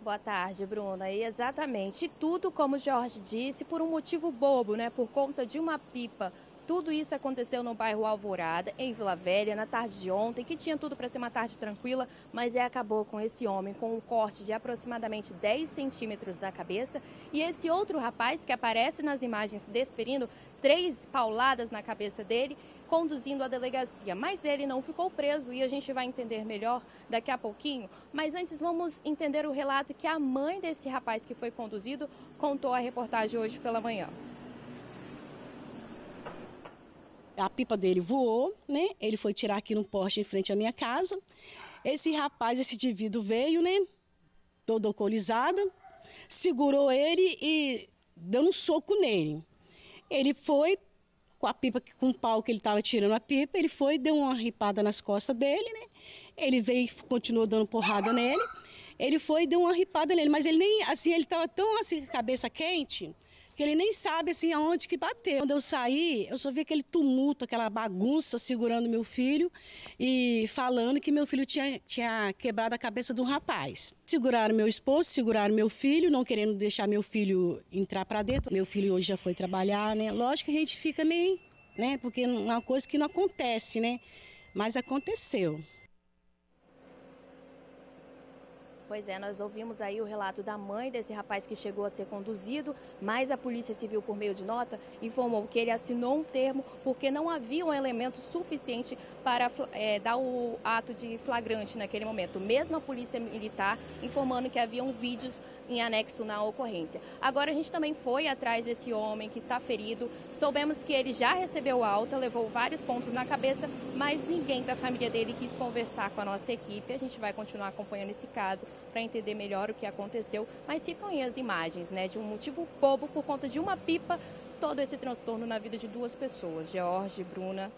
Boa tarde, Bruna. E exatamente, tudo como o Jorge disse, por um motivo bobo, né? Por conta de uma pipa tudo isso aconteceu no bairro Alvorada, em Vila Velha, na tarde de ontem, que tinha tudo para ser uma tarde tranquila, mas é, acabou com esse homem com um corte de aproximadamente 10 centímetros na cabeça e esse outro rapaz que aparece nas imagens desferindo três pauladas na cabeça dele, conduzindo a delegacia. Mas ele não ficou preso e a gente vai entender melhor daqui a pouquinho. Mas antes vamos entender o relato que a mãe desse rapaz que foi conduzido contou à reportagem hoje pela manhã. A pipa dele voou, né? Ele foi tirar aqui no poste em frente à minha casa. Esse rapaz, esse indivíduo veio, né? Todo alcoolizado, segurou ele e deu um soco nele. Ele foi com a pipa, com o pau que ele estava tirando a pipa, ele foi, deu uma ripada nas costas dele, né? Ele veio, continuou dando porrada nele. Ele foi, deu uma ripada nele, mas ele nem, assim, ele estava tão assim, cabeça quente, que ele nem sabe assim aonde que bateu. Quando eu saí, eu só vi aquele tumulto, aquela bagunça segurando meu filho e falando que meu filho tinha, tinha quebrado a cabeça de um rapaz. Seguraram meu esposo, seguraram meu filho, não querendo deixar meu filho entrar para dentro. Meu filho hoje já foi trabalhar, né? Lógico que a gente fica meio, né? Porque é uma coisa que não acontece, né? Mas aconteceu. Pois é, nós ouvimos aí o relato da mãe desse rapaz que chegou a ser conduzido, mas a Polícia Civil, por meio de nota, informou que ele assinou um termo porque não havia um elemento suficiente para é, dar o ato de flagrante naquele momento. Mesmo a Polícia Militar informando que haviam vídeos em anexo na ocorrência. Agora a gente também foi atrás desse homem que está ferido. Soubemos que ele já recebeu alta, levou vários pontos na cabeça, mas ninguém da família dele quis conversar com a nossa equipe. A gente vai continuar acompanhando esse caso para entender melhor o que aconteceu. Mas ficam aí as imagens, né, de um motivo bobo por conta de uma pipa, todo esse transtorno na vida de duas pessoas, George, Bruna.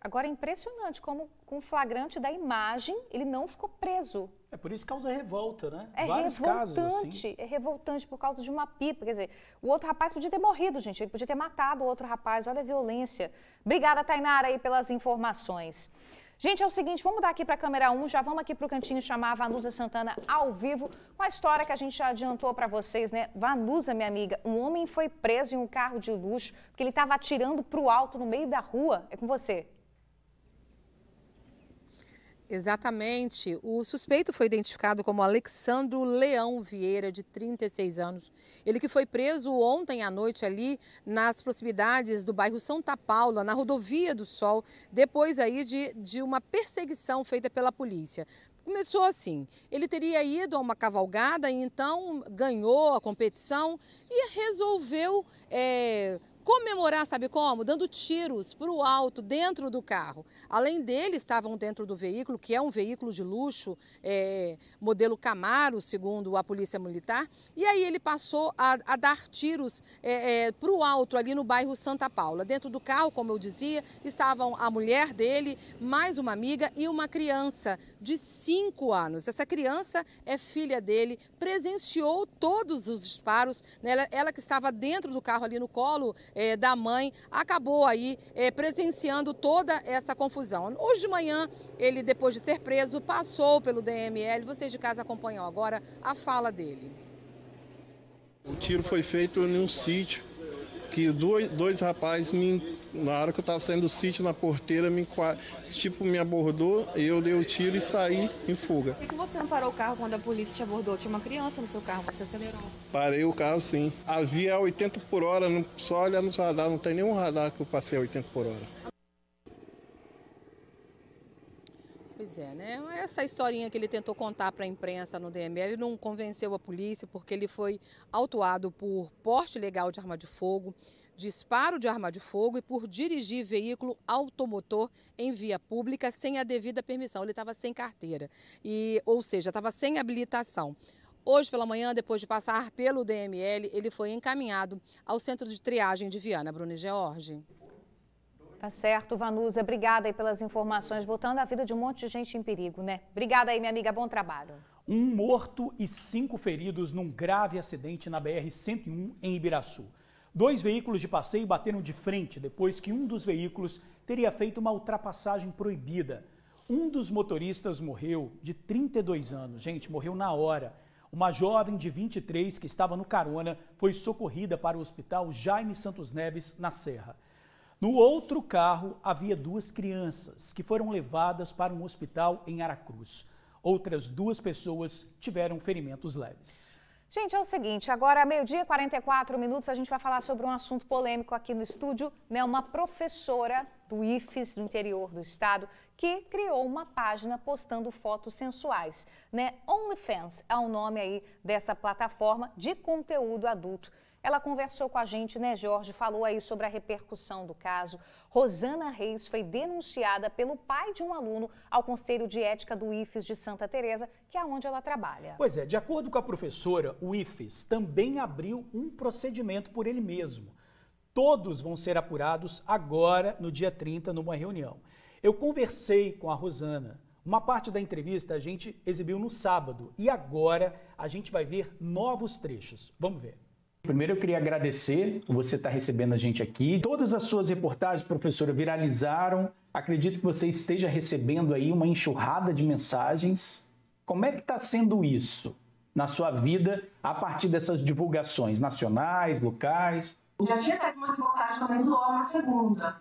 Agora é impressionante como, com flagrante da imagem, ele não ficou preso. É por isso que causa revolta, né? É Vários revoltante, casos assim. é revoltante por causa de uma pipa. Quer dizer, o outro rapaz podia ter morrido, gente. Ele podia ter matado o outro rapaz. Olha a violência. Obrigada, Tainara, aí pelas informações. Gente, é o seguinte, vamos dar aqui para a câmera 1, já vamos aqui para o cantinho chamar a Vanusa Santana ao vivo, com a história que a gente já adiantou para vocês, né? Vanusa, minha amiga, um homem foi preso em um carro de luxo porque ele estava atirando para o alto no meio da rua. É com você. Exatamente. O suspeito foi identificado como Alexandro Leão Vieira, de 36 anos. Ele que foi preso ontem à noite ali nas proximidades do bairro Santa Paula, na rodovia do Sol, depois aí de, de uma perseguição feita pela polícia. Começou assim, ele teria ido a uma cavalgada e então ganhou a competição e resolveu é, comemorar, sabe como? Dando tiros para o alto dentro do carro. Além dele, estavam dentro do veículo, que é um veículo de luxo, é, modelo Camaro, segundo a Polícia Militar. E aí ele passou a, a dar tiros é, é, para o alto ali no bairro Santa Paula. Dentro do carro, como eu dizia, estavam a mulher dele, mais uma amiga e uma criança de 5 anos. Essa criança é filha dele, presenciou todos os disparos. Né? Ela, ela que estava dentro do carro ali no colo é, da mãe, acabou aí é, presenciando toda essa confusão. Hoje de manhã, ele, depois de ser preso, passou pelo DML. Vocês de casa acompanham agora a fala dele. O tiro foi feito em um sítio que dois, dois rapazes, me, na hora que eu estava saindo do sítio, na porteira, me, tipo, me abordou, eu dei o tiro e saí em fuga. Por que você não parou o carro quando a polícia te abordou? Tinha uma criança no seu carro, você acelerou? Parei o carro sim. Havia 80 por hora, só olhar nos radar, não tem nenhum radar que eu passei a 80 por hora. Pois é, né? Essa historinha que ele tentou contar para a imprensa no DML não convenceu a polícia porque ele foi autuado por porte ilegal de arma de fogo, disparo de arma de fogo e por dirigir veículo automotor em via pública sem a devida permissão. Ele estava sem carteira, e, ou seja, estava sem habilitação. Hoje pela manhã, depois de passar pelo DML, ele foi encaminhado ao centro de triagem de Viana, Bruno e George. Tá certo, Vanusa. Obrigada aí pelas informações, botando a vida de um monte de gente em perigo, né? Obrigada aí, minha amiga. Bom trabalho. Um morto e cinco feridos num grave acidente na BR-101 em Ibiraçu. Dois veículos de passeio bateram de frente depois que um dos veículos teria feito uma ultrapassagem proibida. Um dos motoristas morreu, de 32 anos. Gente, morreu na hora. Uma jovem de 23 que estava no carona foi socorrida para o hospital Jaime Santos Neves, na Serra. No outro carro havia duas crianças que foram levadas para um hospital em Aracruz. Outras duas pessoas tiveram ferimentos leves. Gente, é o seguinte, agora meio-dia, 44 minutos, a gente vai falar sobre um assunto polêmico aqui no estúdio, né? Uma professora do IFES, do interior do estado, que criou uma página postando fotos sensuais, né? OnlyFans é o nome aí dessa plataforma de conteúdo adulto ela conversou com a gente, né, Jorge? Falou aí sobre a repercussão do caso. Rosana Reis foi denunciada pelo pai de um aluno ao Conselho de Ética do IFES de Santa Teresa, que é onde ela trabalha. Pois é, de acordo com a professora, o IFES também abriu um procedimento por ele mesmo. Todos vão ser apurados agora, no dia 30, numa reunião. Eu conversei com a Rosana. Uma parte da entrevista a gente exibiu no sábado e agora a gente vai ver novos trechos. Vamos ver. Primeiro eu queria agradecer você estar recebendo a gente aqui. Todas as suas reportagens, professora, viralizaram. Acredito que você esteja recebendo aí uma enxurrada de mensagens. Como é que está sendo isso na sua vida a partir dessas divulgações nacionais, locais? Já tinha feito uma reportagem também do UOL na segunda.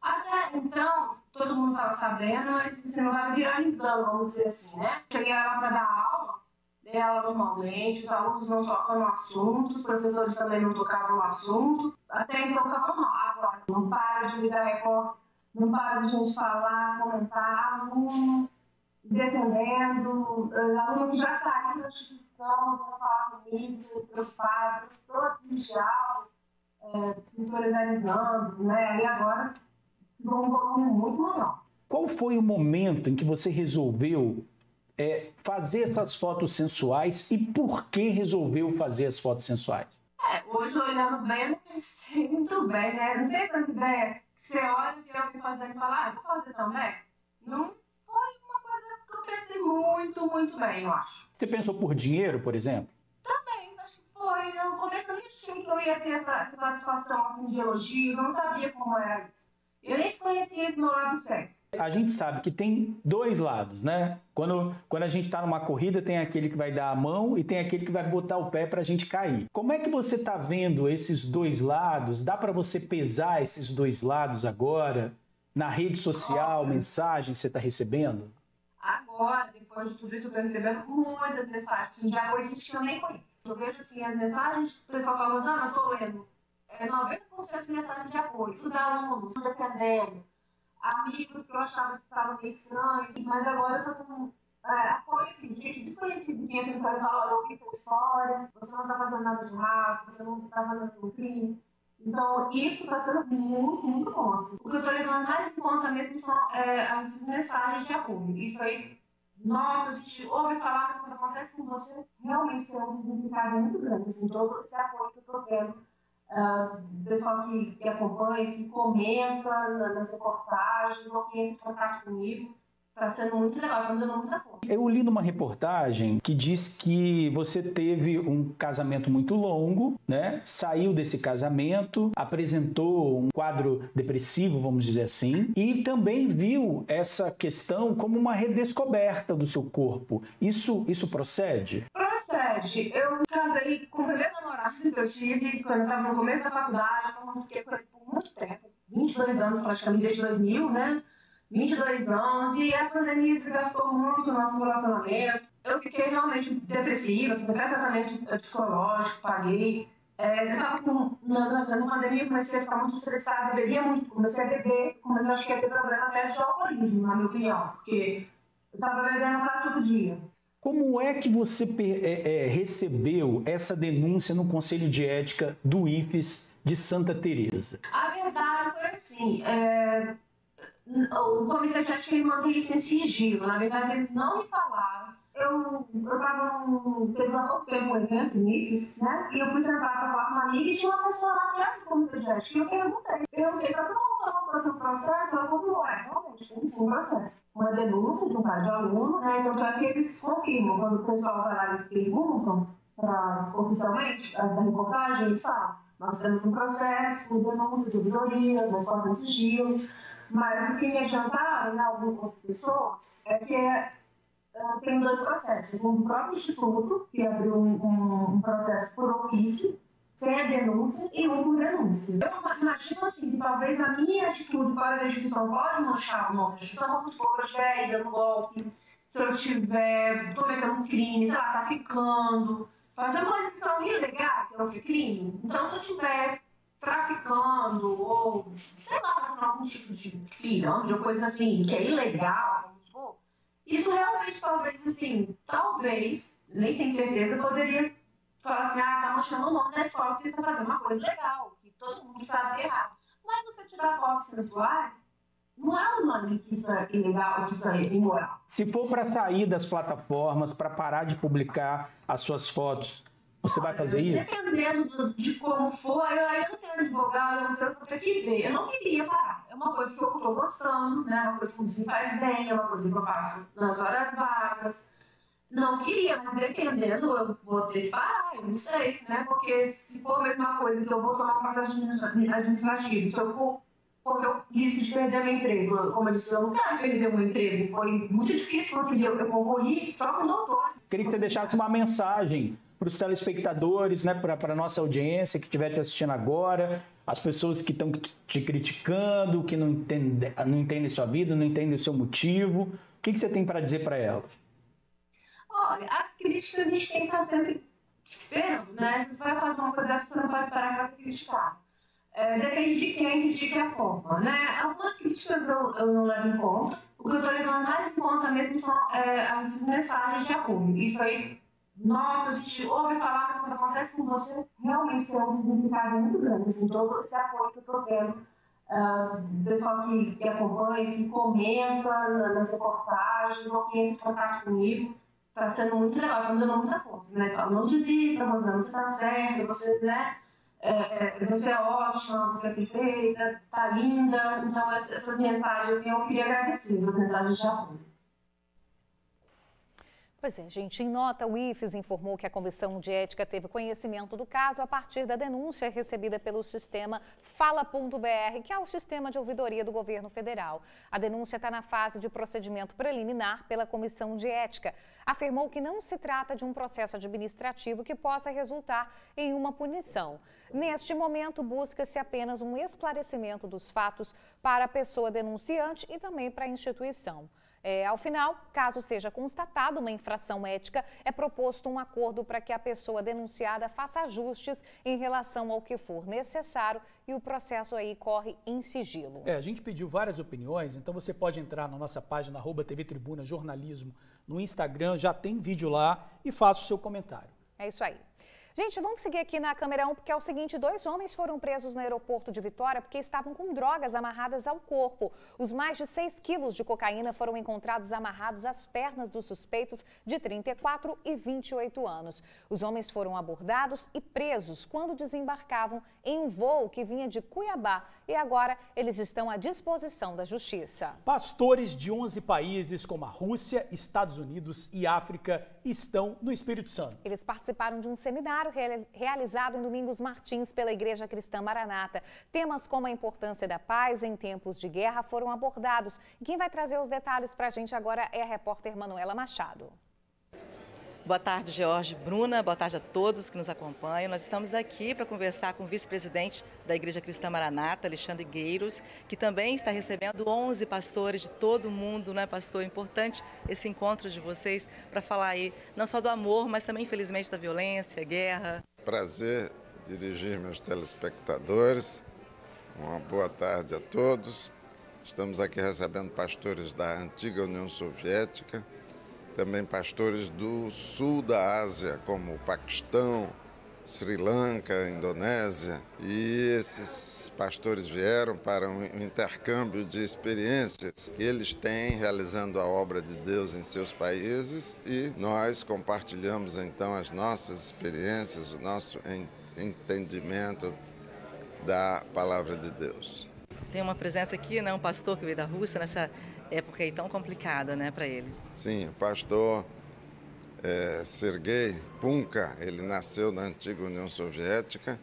Até então, todo mundo estava sabendo, mas isso não estava viralizando, vamos dizer assim, né? Cheguei lá para dar aula, dei aula normalmente, os alunos não tocam no assunto, os professores também não tocavam no assunto, até então estava mal. Agora, não para de ligar repórter, não para de gente falar, comentar, aluno defendendo, eh, aluno que já saiu da instituição para falar comigo, preocupado, todo de aula, é, se solidarizando, né? E agora um volume muito maior. Qual foi o momento em que você resolveu é, fazer essas fotos sensuais e por que resolveu fazer as fotos sensuais? É, hoje olhando bem, eu pensei muito bem, né? Não tem essa ideia que você olha e vê alguém fazendo e fala, ah, vou fazer também. Não foi uma coisa que eu pensei muito, muito bem, eu acho. Você pensou por dinheiro, por exemplo? Também, acho que foi. No começo eu nem achei que eu ia ter essa, essa classificação assim, de elogio, eu não sabia como era isso. Eu nem conhecia esse meu lado sexo. A gente sabe que tem dois lados, né? Quando, quando a gente está numa corrida, tem aquele que vai dar a mão e tem aquele que vai botar o pé para a gente cair. Como é que você está vendo esses dois lados? Dá para você pesar esses dois lados agora? Na rede social, mensagem que você está recebendo? Agora, depois de tudo isso, eu estou recebendo muitas mensagens de apoio que eu nem conheço. Eu vejo assim, as mensagens, o pessoal fala, Ana, eu estou lendo é, 90% de mensagem de apoio. Os alunos defendendo, amigos que eu achava que estavam meio estranhos, mas agora eu estou com é, apoio gente desconhecido. Quem é pessoa fala, olha, eu vi essa história, você não está fazendo nada de errado, você não está fazendo um crime. Então, isso está sendo muito, muito bom. O que eu estou levando mais em conta mesmo são é, as mensagens de apoio. Isso aí, nossa, a gente ouve falar que quando acontece com você, realmente tem um significado muito grande. Assim, todo esse apoio que eu estou tendo Uh, pessoal que, que acompanha, que comenta nas reportagens, ou que entra em contato comigo. Está sendo muito legal, está me dando muita força. Eu li numa reportagem que diz que você teve um casamento muito longo, né? Saiu desse casamento, apresentou um quadro depressivo, vamos dizer assim, e também viu essa questão como uma redescoberta do seu corpo. Isso, isso procede? Procede. Eu casei com o primeiro que eu tive quando eu estava no começo da faculdade, eu fiquei por muito tempo, 22 anos praticamente, desde 2000, né? 22 anos, e a pandemia se gastou muito no nosso relacionamento. Eu fiquei realmente depressiva, fiz até tratamento psicológico, paguei. É, com, na, na, na pandemia, comecei a ficar muito estressada, bebia muito, comecei a beber, comecei a ter problema até de alcoolismo, na minha opinião, porque eu estava bebendo quase todo dia. Como é que você é, é, recebeu essa denúncia no Conselho de Ética do IFES de Santa Teresa? A verdade foi assim, é, o Comitê de Ética mantém isso em sigilo. Na verdade, eles não me falaram. Eu estava num... Teve há pouco tempo um evento no IFES, né? E eu fui sentar para falar com uma amiga e tinha uma pessoa lá que era do Comitê de Ética. E eu perguntei. Perguntei, para como falar o processo? Ela falou, é, realmente, tem sim um processo uma denúncia de um caso de aluno, né? Então, é que eles confirmam. Quando o pessoal vai lá e perguntam pra, oficialmente da reportagem, eles falam, nós temos um processo de denúncia, de auditoria, escola de sigilo, mas o que me adiantaram, né, algumas pessoas, é que é, tem dois processos. Um do próprio Instituto, que abriu um, um, processo por ofício, sem a denúncia e um por denúncia. Eu imagino assim, que talvez a minha atitude fora da instituição pode manchar o nome da instituição, supor que eu estiver dando golpe, se eu estiver cometendo um crime, sei lá, traficando, fazendo coisas que são ilegais, lá o que, crime. Então, se eu estiver traficando ou, sei lá, fazendo algum tipo de pirâmide ou coisa assim, que é ilegal, isso realmente talvez, assim, talvez, nem tenho certeza, poderia falar assim, ah, tá mostrando o nome da escola você está fazendo uma coisa legal, que todo mundo sabe que é errado. Mas você tirar fotos sensuais, não é um nome que isso é ilegal, que isso é imoral. Se for para sair das plataformas, para parar de publicar as suas fotos, você vai fazer isso? Dependendo de como for, eu, eu não tenho advogado, eu não sei o que eu tenho que ver. Eu não queria parar. É uma coisa que eu estou gostando, né? É uma coisa que me faz bem, é uma coisa que eu faço nas horas vagas. não queria, mas dependendo, eu vou ter que parar, eu não sei, né? Porque se for a mesma coisa que eu vou tomar um processo administrativo, se eu for porque eu risco de perder meu emprego. Como eu disse, eu não quero perder meu emprego. Foi muito difícil conseguir, eu concorri só com doutor. Queria que você deixasse uma mensagem para os telespectadores, né, para a nossa audiência que estiver te assistindo agora, as pessoas que estão te criticando, que não entendem, não entendem sua vida, não entendem o seu motivo. O que, que você tem para dizer para elas? Olha, as críticas a gente tem que estar sempre esperando, né? Se você vai fazer uma coisa dessa, você não esperar que você criticar. É, depende de quem critica a forma, né? Algumas críticas eu, eu não levo em conta. O que eu estou levando mais em conta mesmo são é, as mensagens de apoio. Isso aí, nossa, a gente ouve falar que quando acontece com você, realmente tem um significado muito grande. Assim, todo esse apoio que eu estou tendo. Uh, pessoal que, que acompanha, que comenta nas reportagens, ou que entra em contato comigo está sendo muito legal, está me dando muita força. Né? Fala, não desista, Rosana, você está certa, você, né, é, é, você é ótima, você é perfeita, está linda. Então, essas mensagens assim, eu queria agradecer, essas mensagens de apoio. Pois é, gente. Em nota, o IFES informou que a Comissão de Ética teve conhecimento do caso a partir da denúncia recebida pelo sistema Fala.br, que é o sistema de ouvidoria do governo federal. A denúncia está na fase de procedimento preliminar pela Comissão de Ética. Afirmou que não se trata de um processo administrativo que possa resultar em uma punição. Neste momento, busca-se apenas um esclarecimento dos fatos para a pessoa denunciante e também para a instituição. É, ao final, caso seja constatada uma infração ética, é proposto um acordo para que a pessoa denunciada faça ajustes em relação ao que for necessário e o processo aí corre em sigilo. É, a gente pediu várias opiniões, então você pode entrar na nossa página arroba TV Tribuna Jornalismo no Instagram, já tem vídeo lá e faça o seu comentário. É isso aí. Gente, vamos seguir aqui na câmera 1, porque é o seguinte: dois homens foram presos no aeroporto de Vitória porque estavam com drogas amarradas ao corpo. Os mais de 6 quilos de cocaína foram encontrados amarrados às pernas dos suspeitos de 34 e 28 anos. Os homens foram abordados e presos quando desembarcavam em um voo que vinha de Cuiabá e agora eles estão à disposição da justiça. Pastores de 11 países, como a Rússia, Estados Unidos e África, estão no Espírito Santo. Eles participaram de um seminário realizado em Domingos Martins pela Igreja Cristã Maranata. Temas como a importância da paz em tempos de guerra foram abordados. Quem vai trazer os detalhes para a gente agora é a repórter Manuela Machado. Boa tarde, Jorge Bruna. Boa tarde a todos que nos acompanham. Nós estamos aqui para conversar com o vice-presidente da Igreja Cristã Maranata, Alexandre Gueiros, que também está recebendo 11 pastores de todo o mundo, né, pastor? É importante esse encontro de vocês para falar aí não só do amor, mas também, infelizmente, da violência, guerra. Prazer dirigir meus telespectadores. Uma boa tarde a todos. Estamos aqui recebendo pastores da antiga União Soviética também pastores do sul da Ásia, como o Paquistão, Sri Lanka, Indonésia. E esses pastores vieram para um intercâmbio de experiências que eles têm realizando a obra de Deus em seus países e nós compartilhamos então as nossas experiências, o nosso entendimento da palavra de Deus. Tem uma presença aqui, né, um pastor que veio da Rússia nessa época aí tão complicada, né, para eles. Sim, o pastor é, Sergei Punka, ele nasceu na antiga União Soviética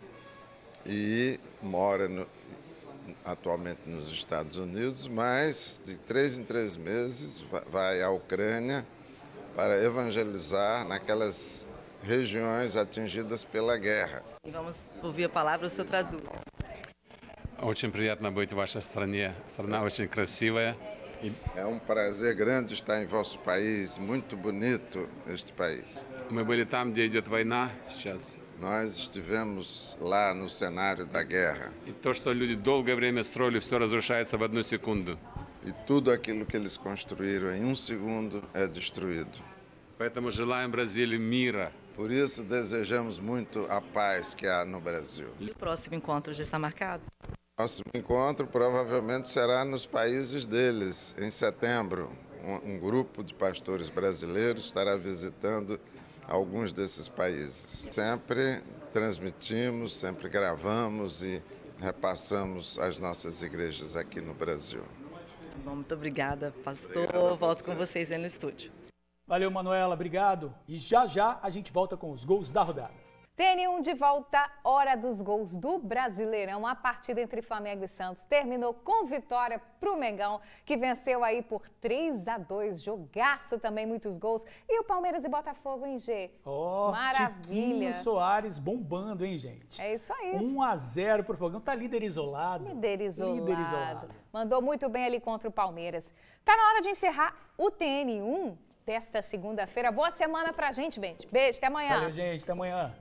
e mora no, atualmente nos Estados Unidos, mas de três em três meses vai à Ucrânia para evangelizar naquelas regiões atingidas pela guerra. E vamos ouvir a palavra, o senhor traduz. Очень приятно быть в вашей стране. Страна очень красивая. É um prazer grande estar em vosso país, muito bonito este país. Мы были там, где идет война сейчас. Nós estivemos lá no cenário da guerra. И то, что люди долгое время строили, все разрушается в одну секунду. E tudo aquilo que eles construíram em um segundo é destruído. Поэтому желаем Бразилии мира. Por isso desejamos muito a paz que há no Brasil. E o próximo encontro já está marcado? Nosso encontro provavelmente será nos países deles, em setembro. Um, um, grupo de pastores brasileiros estará visitando alguns desses países. Sempre transmitimos, sempre gravamos e repassamos as nossas igrejas aqui no Brasil. Bom, muito obrigada, pastor. Obrigado Volto com vocês aí no estúdio. Valeu, Manuela, obrigado. E já já a gente volta com os gols da rodada. TN1 de volta, hora dos gols do Brasileirão. A partida entre Flamengo e Santos terminou com vitória para o Mengão, que venceu aí por 3 a 2 Jogaço também, muitos gols. E o Palmeiras e Botafogo, hein, G? Ó, Maravilha. Tiquinho Soares bombando, hein, gente? É isso aí. 1 a 0 pro Fogão, tá líder isolado. Líder isolado. Líder isolado. Mandou muito bem ali contra o Palmeiras. Tá na hora de encerrar o TN1 desta segunda-feira. Boa semana pra gente, gente. Beijo, até amanhã. Valeu, gente. Até amanhã.